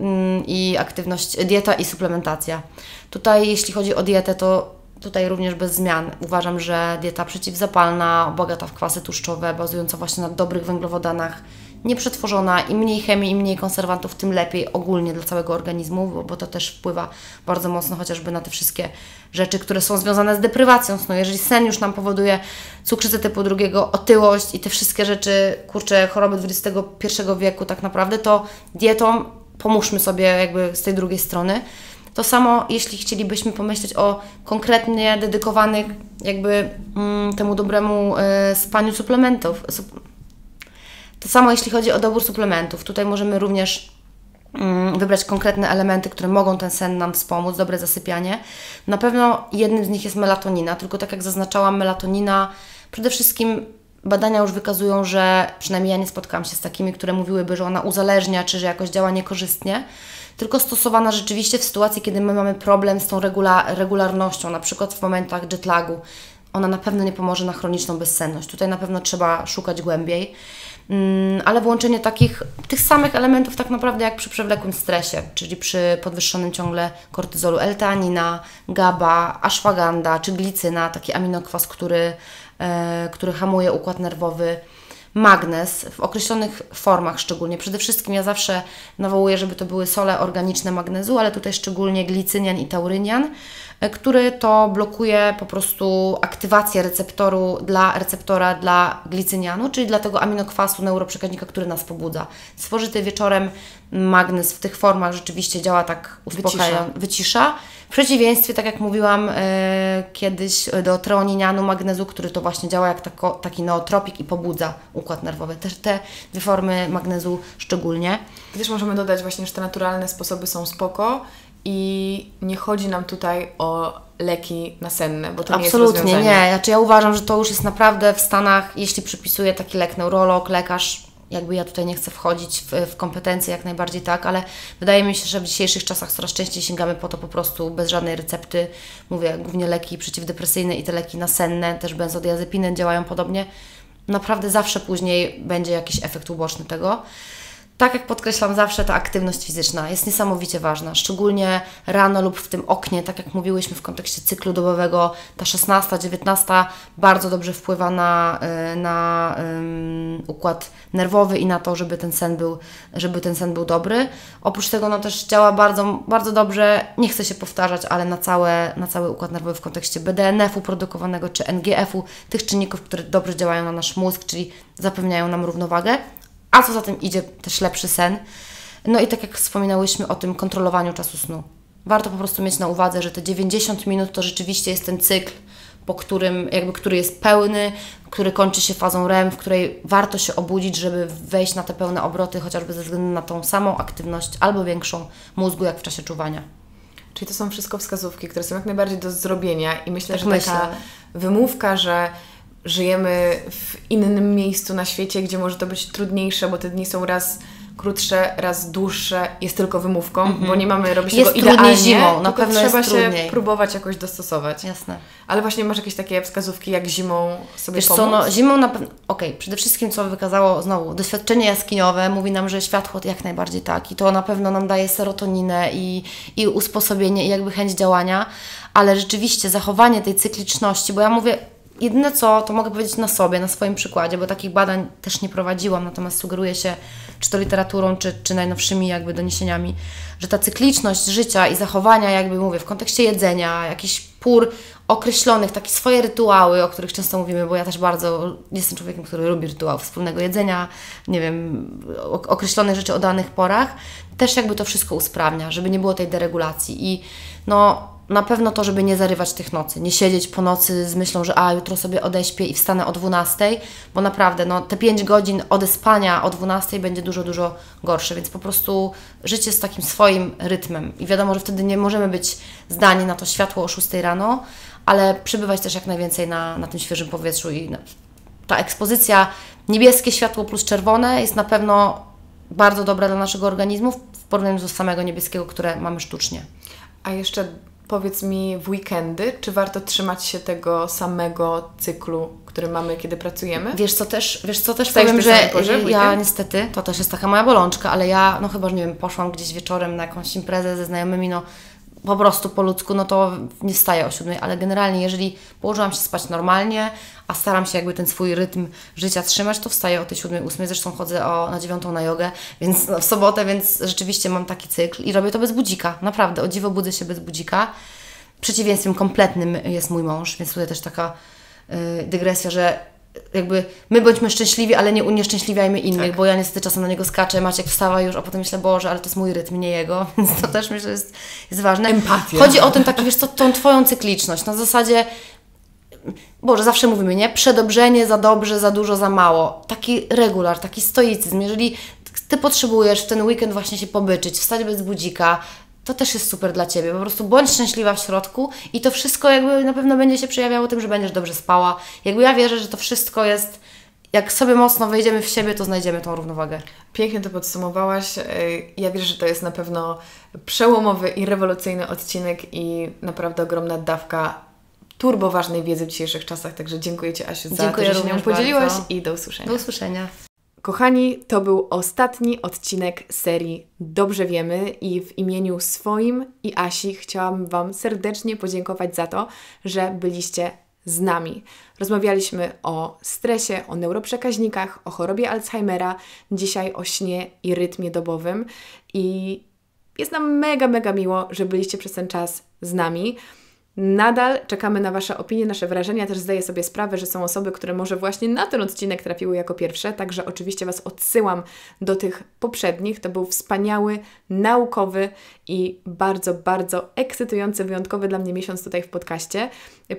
mm, i aktywność, dieta i suplementacja. Tutaj jeśli chodzi o dietę, to Tutaj również bez zmian. Uważam, że dieta przeciwzapalna, bogata w kwasy tłuszczowe, bazująca właśnie na dobrych węglowodanach, nieprzetworzona, im mniej chemii, im mniej konserwantów, tym lepiej ogólnie dla całego organizmu, bo, bo to też wpływa bardzo mocno chociażby na te wszystkie rzeczy, które są związane z deprywacją snu. Jeżeli sen już nam powoduje cukrzycę typu drugiego, otyłość i te wszystkie rzeczy, kurcze, choroby XXI wieku tak naprawdę, to dietą pomóżmy sobie jakby z tej drugiej strony. To samo, jeśli chcielibyśmy pomyśleć o konkretnie dedykowanych jakby mm, temu dobremu y, spaniu suplementów. Sup to samo, jeśli chodzi o dobór suplementów. Tutaj możemy również mm, wybrać konkretne elementy, które mogą ten sen nam wspomóc, dobre zasypianie. Na pewno jednym z nich jest melatonina, tylko tak jak zaznaczałam, melatonina Przede wszystkim badania już wykazują, że przynajmniej ja nie spotkałam się z takimi, które mówiłyby, że ona uzależnia, czy że jakoś działa niekorzystnie, tylko stosowana rzeczywiście w sytuacji, kiedy my mamy problem z tą regula regularnością, na przykład w momentach jetlagu. Ona na pewno nie pomoże na chroniczną bezsenność. Tutaj na pewno trzeba szukać głębiej. Mm, ale włączenie takich, tych samych elementów tak naprawdę jak przy przewlekłym stresie, czyli przy podwyższonym ciągle kortyzolu, L-teanina, GABA, ashwagandha czy glicyna, taki aminokwas, który, e, który hamuje układ nerwowy, magnez w określonych formach szczególnie. Przede wszystkim ja zawsze nawołuję, żeby to były sole organiczne magnezu, ale tutaj szczególnie glicynian i taurynian, który to blokuje po prostu aktywację receptoru dla receptora dla glicynianu, czyli dla tego aminokwasu neuroprzekaźnika, który nas pobudza. Spożyty wieczorem magnez w tych formach rzeczywiście działa tak uspokajająco, wycisza. wycisza. W przeciwieństwie, tak jak mówiłam e, kiedyś, do treoninianu, magnezu, który to właśnie działa jak tako, taki nootropik i pobudza układ nerwowy. Też te dwie formy magnezu szczególnie. Też możemy dodać właśnie, że te naturalne sposoby są spoko i nie chodzi nam tutaj o leki nasenne, bo to Absolutnie, nie jest nie. Znaczy ja uważam, że to już jest naprawdę w Stanach, jeśli przypisuje taki lek neurolog, lekarz, jakby ja tutaj nie chcę wchodzić w, w kompetencje, jak najbardziej tak, ale wydaje mi się, że w dzisiejszych czasach coraz częściej sięgamy po to po prostu bez żadnej recepty. Mówię, głównie leki przeciwdepresyjne i te leki nasenne, też benzodiazepiny działają podobnie. Naprawdę zawsze później będzie jakiś efekt uboczny tego tak jak podkreślam zawsze, ta aktywność fizyczna jest niesamowicie ważna, szczególnie rano lub w tym oknie, tak jak mówiłyśmy w kontekście cyklu dobowego, ta 16, 19 bardzo dobrze wpływa na, y, na um, układ nerwowy i na to, żeby ten sen był, żeby ten sen był dobry. Oprócz tego no też działa bardzo, bardzo dobrze, nie chcę się powtarzać, ale na, całe, na cały układ nerwowy w kontekście BDNF-u produkowanego czy NGF-u, tych czynników, które dobrze działają na nasz mózg, czyli zapewniają nam równowagę a co za tym idzie też lepszy sen. No i tak jak wspominałyśmy o tym kontrolowaniu czasu snu. Warto po prostu mieć na uwadze, że te 90 minut to rzeczywiście jest ten cykl, po którym, jakby, który jest pełny, który kończy się fazą REM, w której warto się obudzić, żeby wejść na te pełne obroty, chociażby ze względu na tą samą aktywność albo większą mózgu, jak w czasie czuwania. Czyli to są wszystko wskazówki, które są jak najbardziej do zrobienia i myślę, tak że myślę. taka wymówka, że żyjemy w innym miejscu na świecie, gdzie może to być trudniejsze, bo te dni są raz krótsze, raz dłuższe, jest tylko wymówką, mm -hmm. bo nie mamy robić jest tego idealnie, zimą, na pewno trzeba się trudniej. próbować jakoś dostosować. Jasne. Ale właśnie masz jakieś takie wskazówki, jak zimą sobie Wiesz pomóc? co, no zimą na pewno, okej, okay, przede wszystkim co wykazało, znowu, doświadczenie jaskiniowe mówi nam, że światło jak najbardziej tak i to na pewno nam daje serotoninę i, i usposobienie i jakby chęć działania, ale rzeczywiście zachowanie tej cykliczności, bo ja mówię, Jedyne co, to mogę powiedzieć na sobie, na swoim przykładzie, bo takich badań też nie prowadziłam, natomiast sugeruję się, czy to literaturą, czy, czy najnowszymi jakby doniesieniami, że ta cykliczność życia i zachowania, jakby mówię, w kontekście jedzenia, jakichś pór określonych, takie swoje rytuały, o których często mówimy, bo ja też bardzo jestem człowiekiem, który lubi rytuałów wspólnego jedzenia, nie wiem, określonych rzeczy o danych porach, też jakby to wszystko usprawnia, żeby nie było tej deregulacji. I no na pewno to, żeby nie zarywać tych nocy, nie siedzieć po nocy z myślą, że a jutro sobie odeśpię i wstanę o 12, bo naprawdę no, te 5 godzin odespania o 12 będzie dużo, dużo gorsze, więc po prostu życie z takim swoim rytmem i wiadomo, że wtedy nie możemy być zdani na to światło o 6 rano, ale przybywać też jak najwięcej na, na tym świeżym powietrzu i ta ekspozycja niebieskie światło plus czerwone jest na pewno bardzo dobra dla naszego organizmu w porównaniu do samego niebieskiego, które mamy sztucznie. A jeszcze Powiedz mi w weekendy, czy warto trzymać się tego samego cyklu, który mamy, kiedy pracujemy? Wiesz co też, wiesz co też powiem, że porze, ja niestety, to też jest taka moja bolączka, ale ja, no chyba, że nie wiem, poszłam gdzieś wieczorem na jakąś imprezę ze znajomymi, no po prostu po ludzku, no to nie wstaję o siódmej, ale generalnie jeżeli położyłam się spać normalnie, a staram się jakby ten swój rytm życia trzymać, to wstaję o tej siódmej, ósmej, zresztą chodzę o, na dziewiątą na jogę, więc no, w sobotę, więc rzeczywiście mam taki cykl i robię to bez budzika, naprawdę, o dziwo budzę się bez budzika. Przeciwieństwem kompletnym jest mój mąż, więc tutaj też taka yy, dygresja, że jakby my bądźmy szczęśliwi, ale nie unieszczęśliwiajmy innych, tak. bo ja niestety czasem na niego skaczę, Maciek wstawa już, a potem myślę, Boże, ale to jest mój rytm, nie jego, więc to też myślę, że jest, jest ważne. Empatia. Chodzi o ten taki, wiesz co, tą Twoją cykliczność, na zasadzie Boże, zawsze mówimy, nie? Przedobrzenie, za dobrze, za dużo, za mało. Taki regular, taki stoicyzm. Jeżeli Ty potrzebujesz w ten weekend właśnie się pobyczyć, wstać bez budzika, to też jest super dla Ciebie. Po prostu bądź szczęśliwa w środku i to wszystko jakby na pewno będzie się przejawiało tym, że będziesz dobrze spała. Jakby ja wierzę, że to wszystko jest, jak sobie mocno wejdziemy w siebie, to znajdziemy tą równowagę. Pięknie to podsumowałaś. Y, Ja wierzę, że to jest na pewno przełomowy i rewolucyjny odcinek i naprawdę ogromna dawka turbo ważnej wiedzy w dzisiejszych czasach. Także dziękuję Ci, Asiu, za Dziękuję to, że się nią podzieliłaś bardzo. i do usłyszenia. Do usłyszenia. Kochani, to był ostatni odcinek serii Dobrze Wiemy i w imieniu swoim i Asi chciałam Wam serdecznie podziękować za to, że byliście z nami. Rozmawialiśmy o stresie, o neuroprzekaźnikach, o chorobie Alzheimera, dzisiaj o śnie i rytmie dobowym i jest nam mega, mega miło, że byliście przez ten czas z nami. Nadal czekamy na Wasze opinie, nasze wrażenia. Też zdaję sobie sprawę, że są osoby, które może właśnie na ten odcinek trafiły jako pierwsze, także oczywiście Was odsyłam do tych poprzednich. To był wspaniały, naukowy i bardzo, bardzo ekscytujący, wyjątkowy dla mnie miesiąc tutaj w podcaście.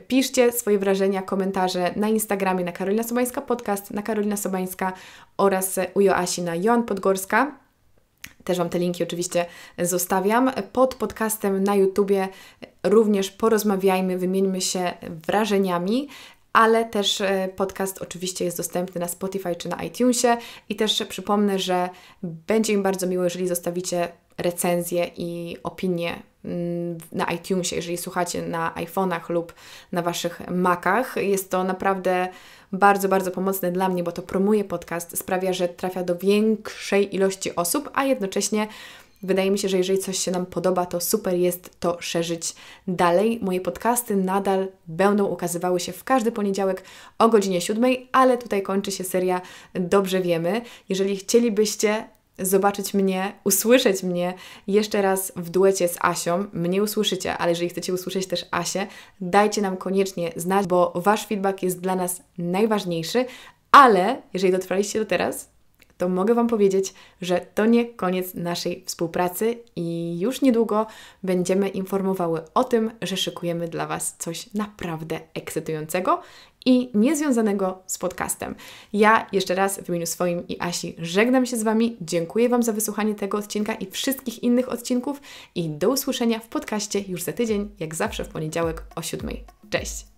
Piszcie swoje wrażenia, komentarze na Instagramie na Karolina Sobańska Podcast, na Karolina Sobańska oraz u Joasi na Joan Podgorska. Też Wam te linki oczywiście zostawiam. Pod podcastem na YouTubie również porozmawiajmy, wymieńmy się wrażeniami, ale też e, podcast oczywiście jest dostępny na Spotify czy na iTunesie i też przypomnę, że będzie mi bardzo miło, jeżeli zostawicie recenzję i opinie mm, na iTunesie, jeżeli słuchacie na iPhone'ach lub na Waszych Macach. Jest to naprawdę bardzo, bardzo pomocne dla mnie, bo to promuje podcast, sprawia, że trafia do większej ilości osób, a jednocześnie wydaje mi się, że jeżeli coś się nam podoba, to super jest to szerzyć dalej. Moje podcasty nadal będą ukazywały się w każdy poniedziałek o godzinie 7, ale tutaj kończy się seria Dobrze Wiemy. Jeżeli chcielibyście zobaczyć mnie, usłyszeć mnie jeszcze raz w duecie z Asią. Mnie usłyszycie, ale jeżeli chcecie usłyszeć też Asię, dajcie nam koniecznie znać, bo Wasz feedback jest dla nas najważniejszy, ale jeżeli dotrwaliście do teraz, to mogę Wam powiedzieć, że to nie koniec naszej współpracy i już niedługo będziemy informowały o tym, że szykujemy dla Was coś naprawdę ekscytującego i niezwiązanego z podcastem. Ja jeszcze raz w imieniu swoim i Asi żegnam się z Wami, dziękuję Wam za wysłuchanie tego odcinka i wszystkich innych odcinków i do usłyszenia w podcaście już za tydzień, jak zawsze w poniedziałek o 7. Cześć!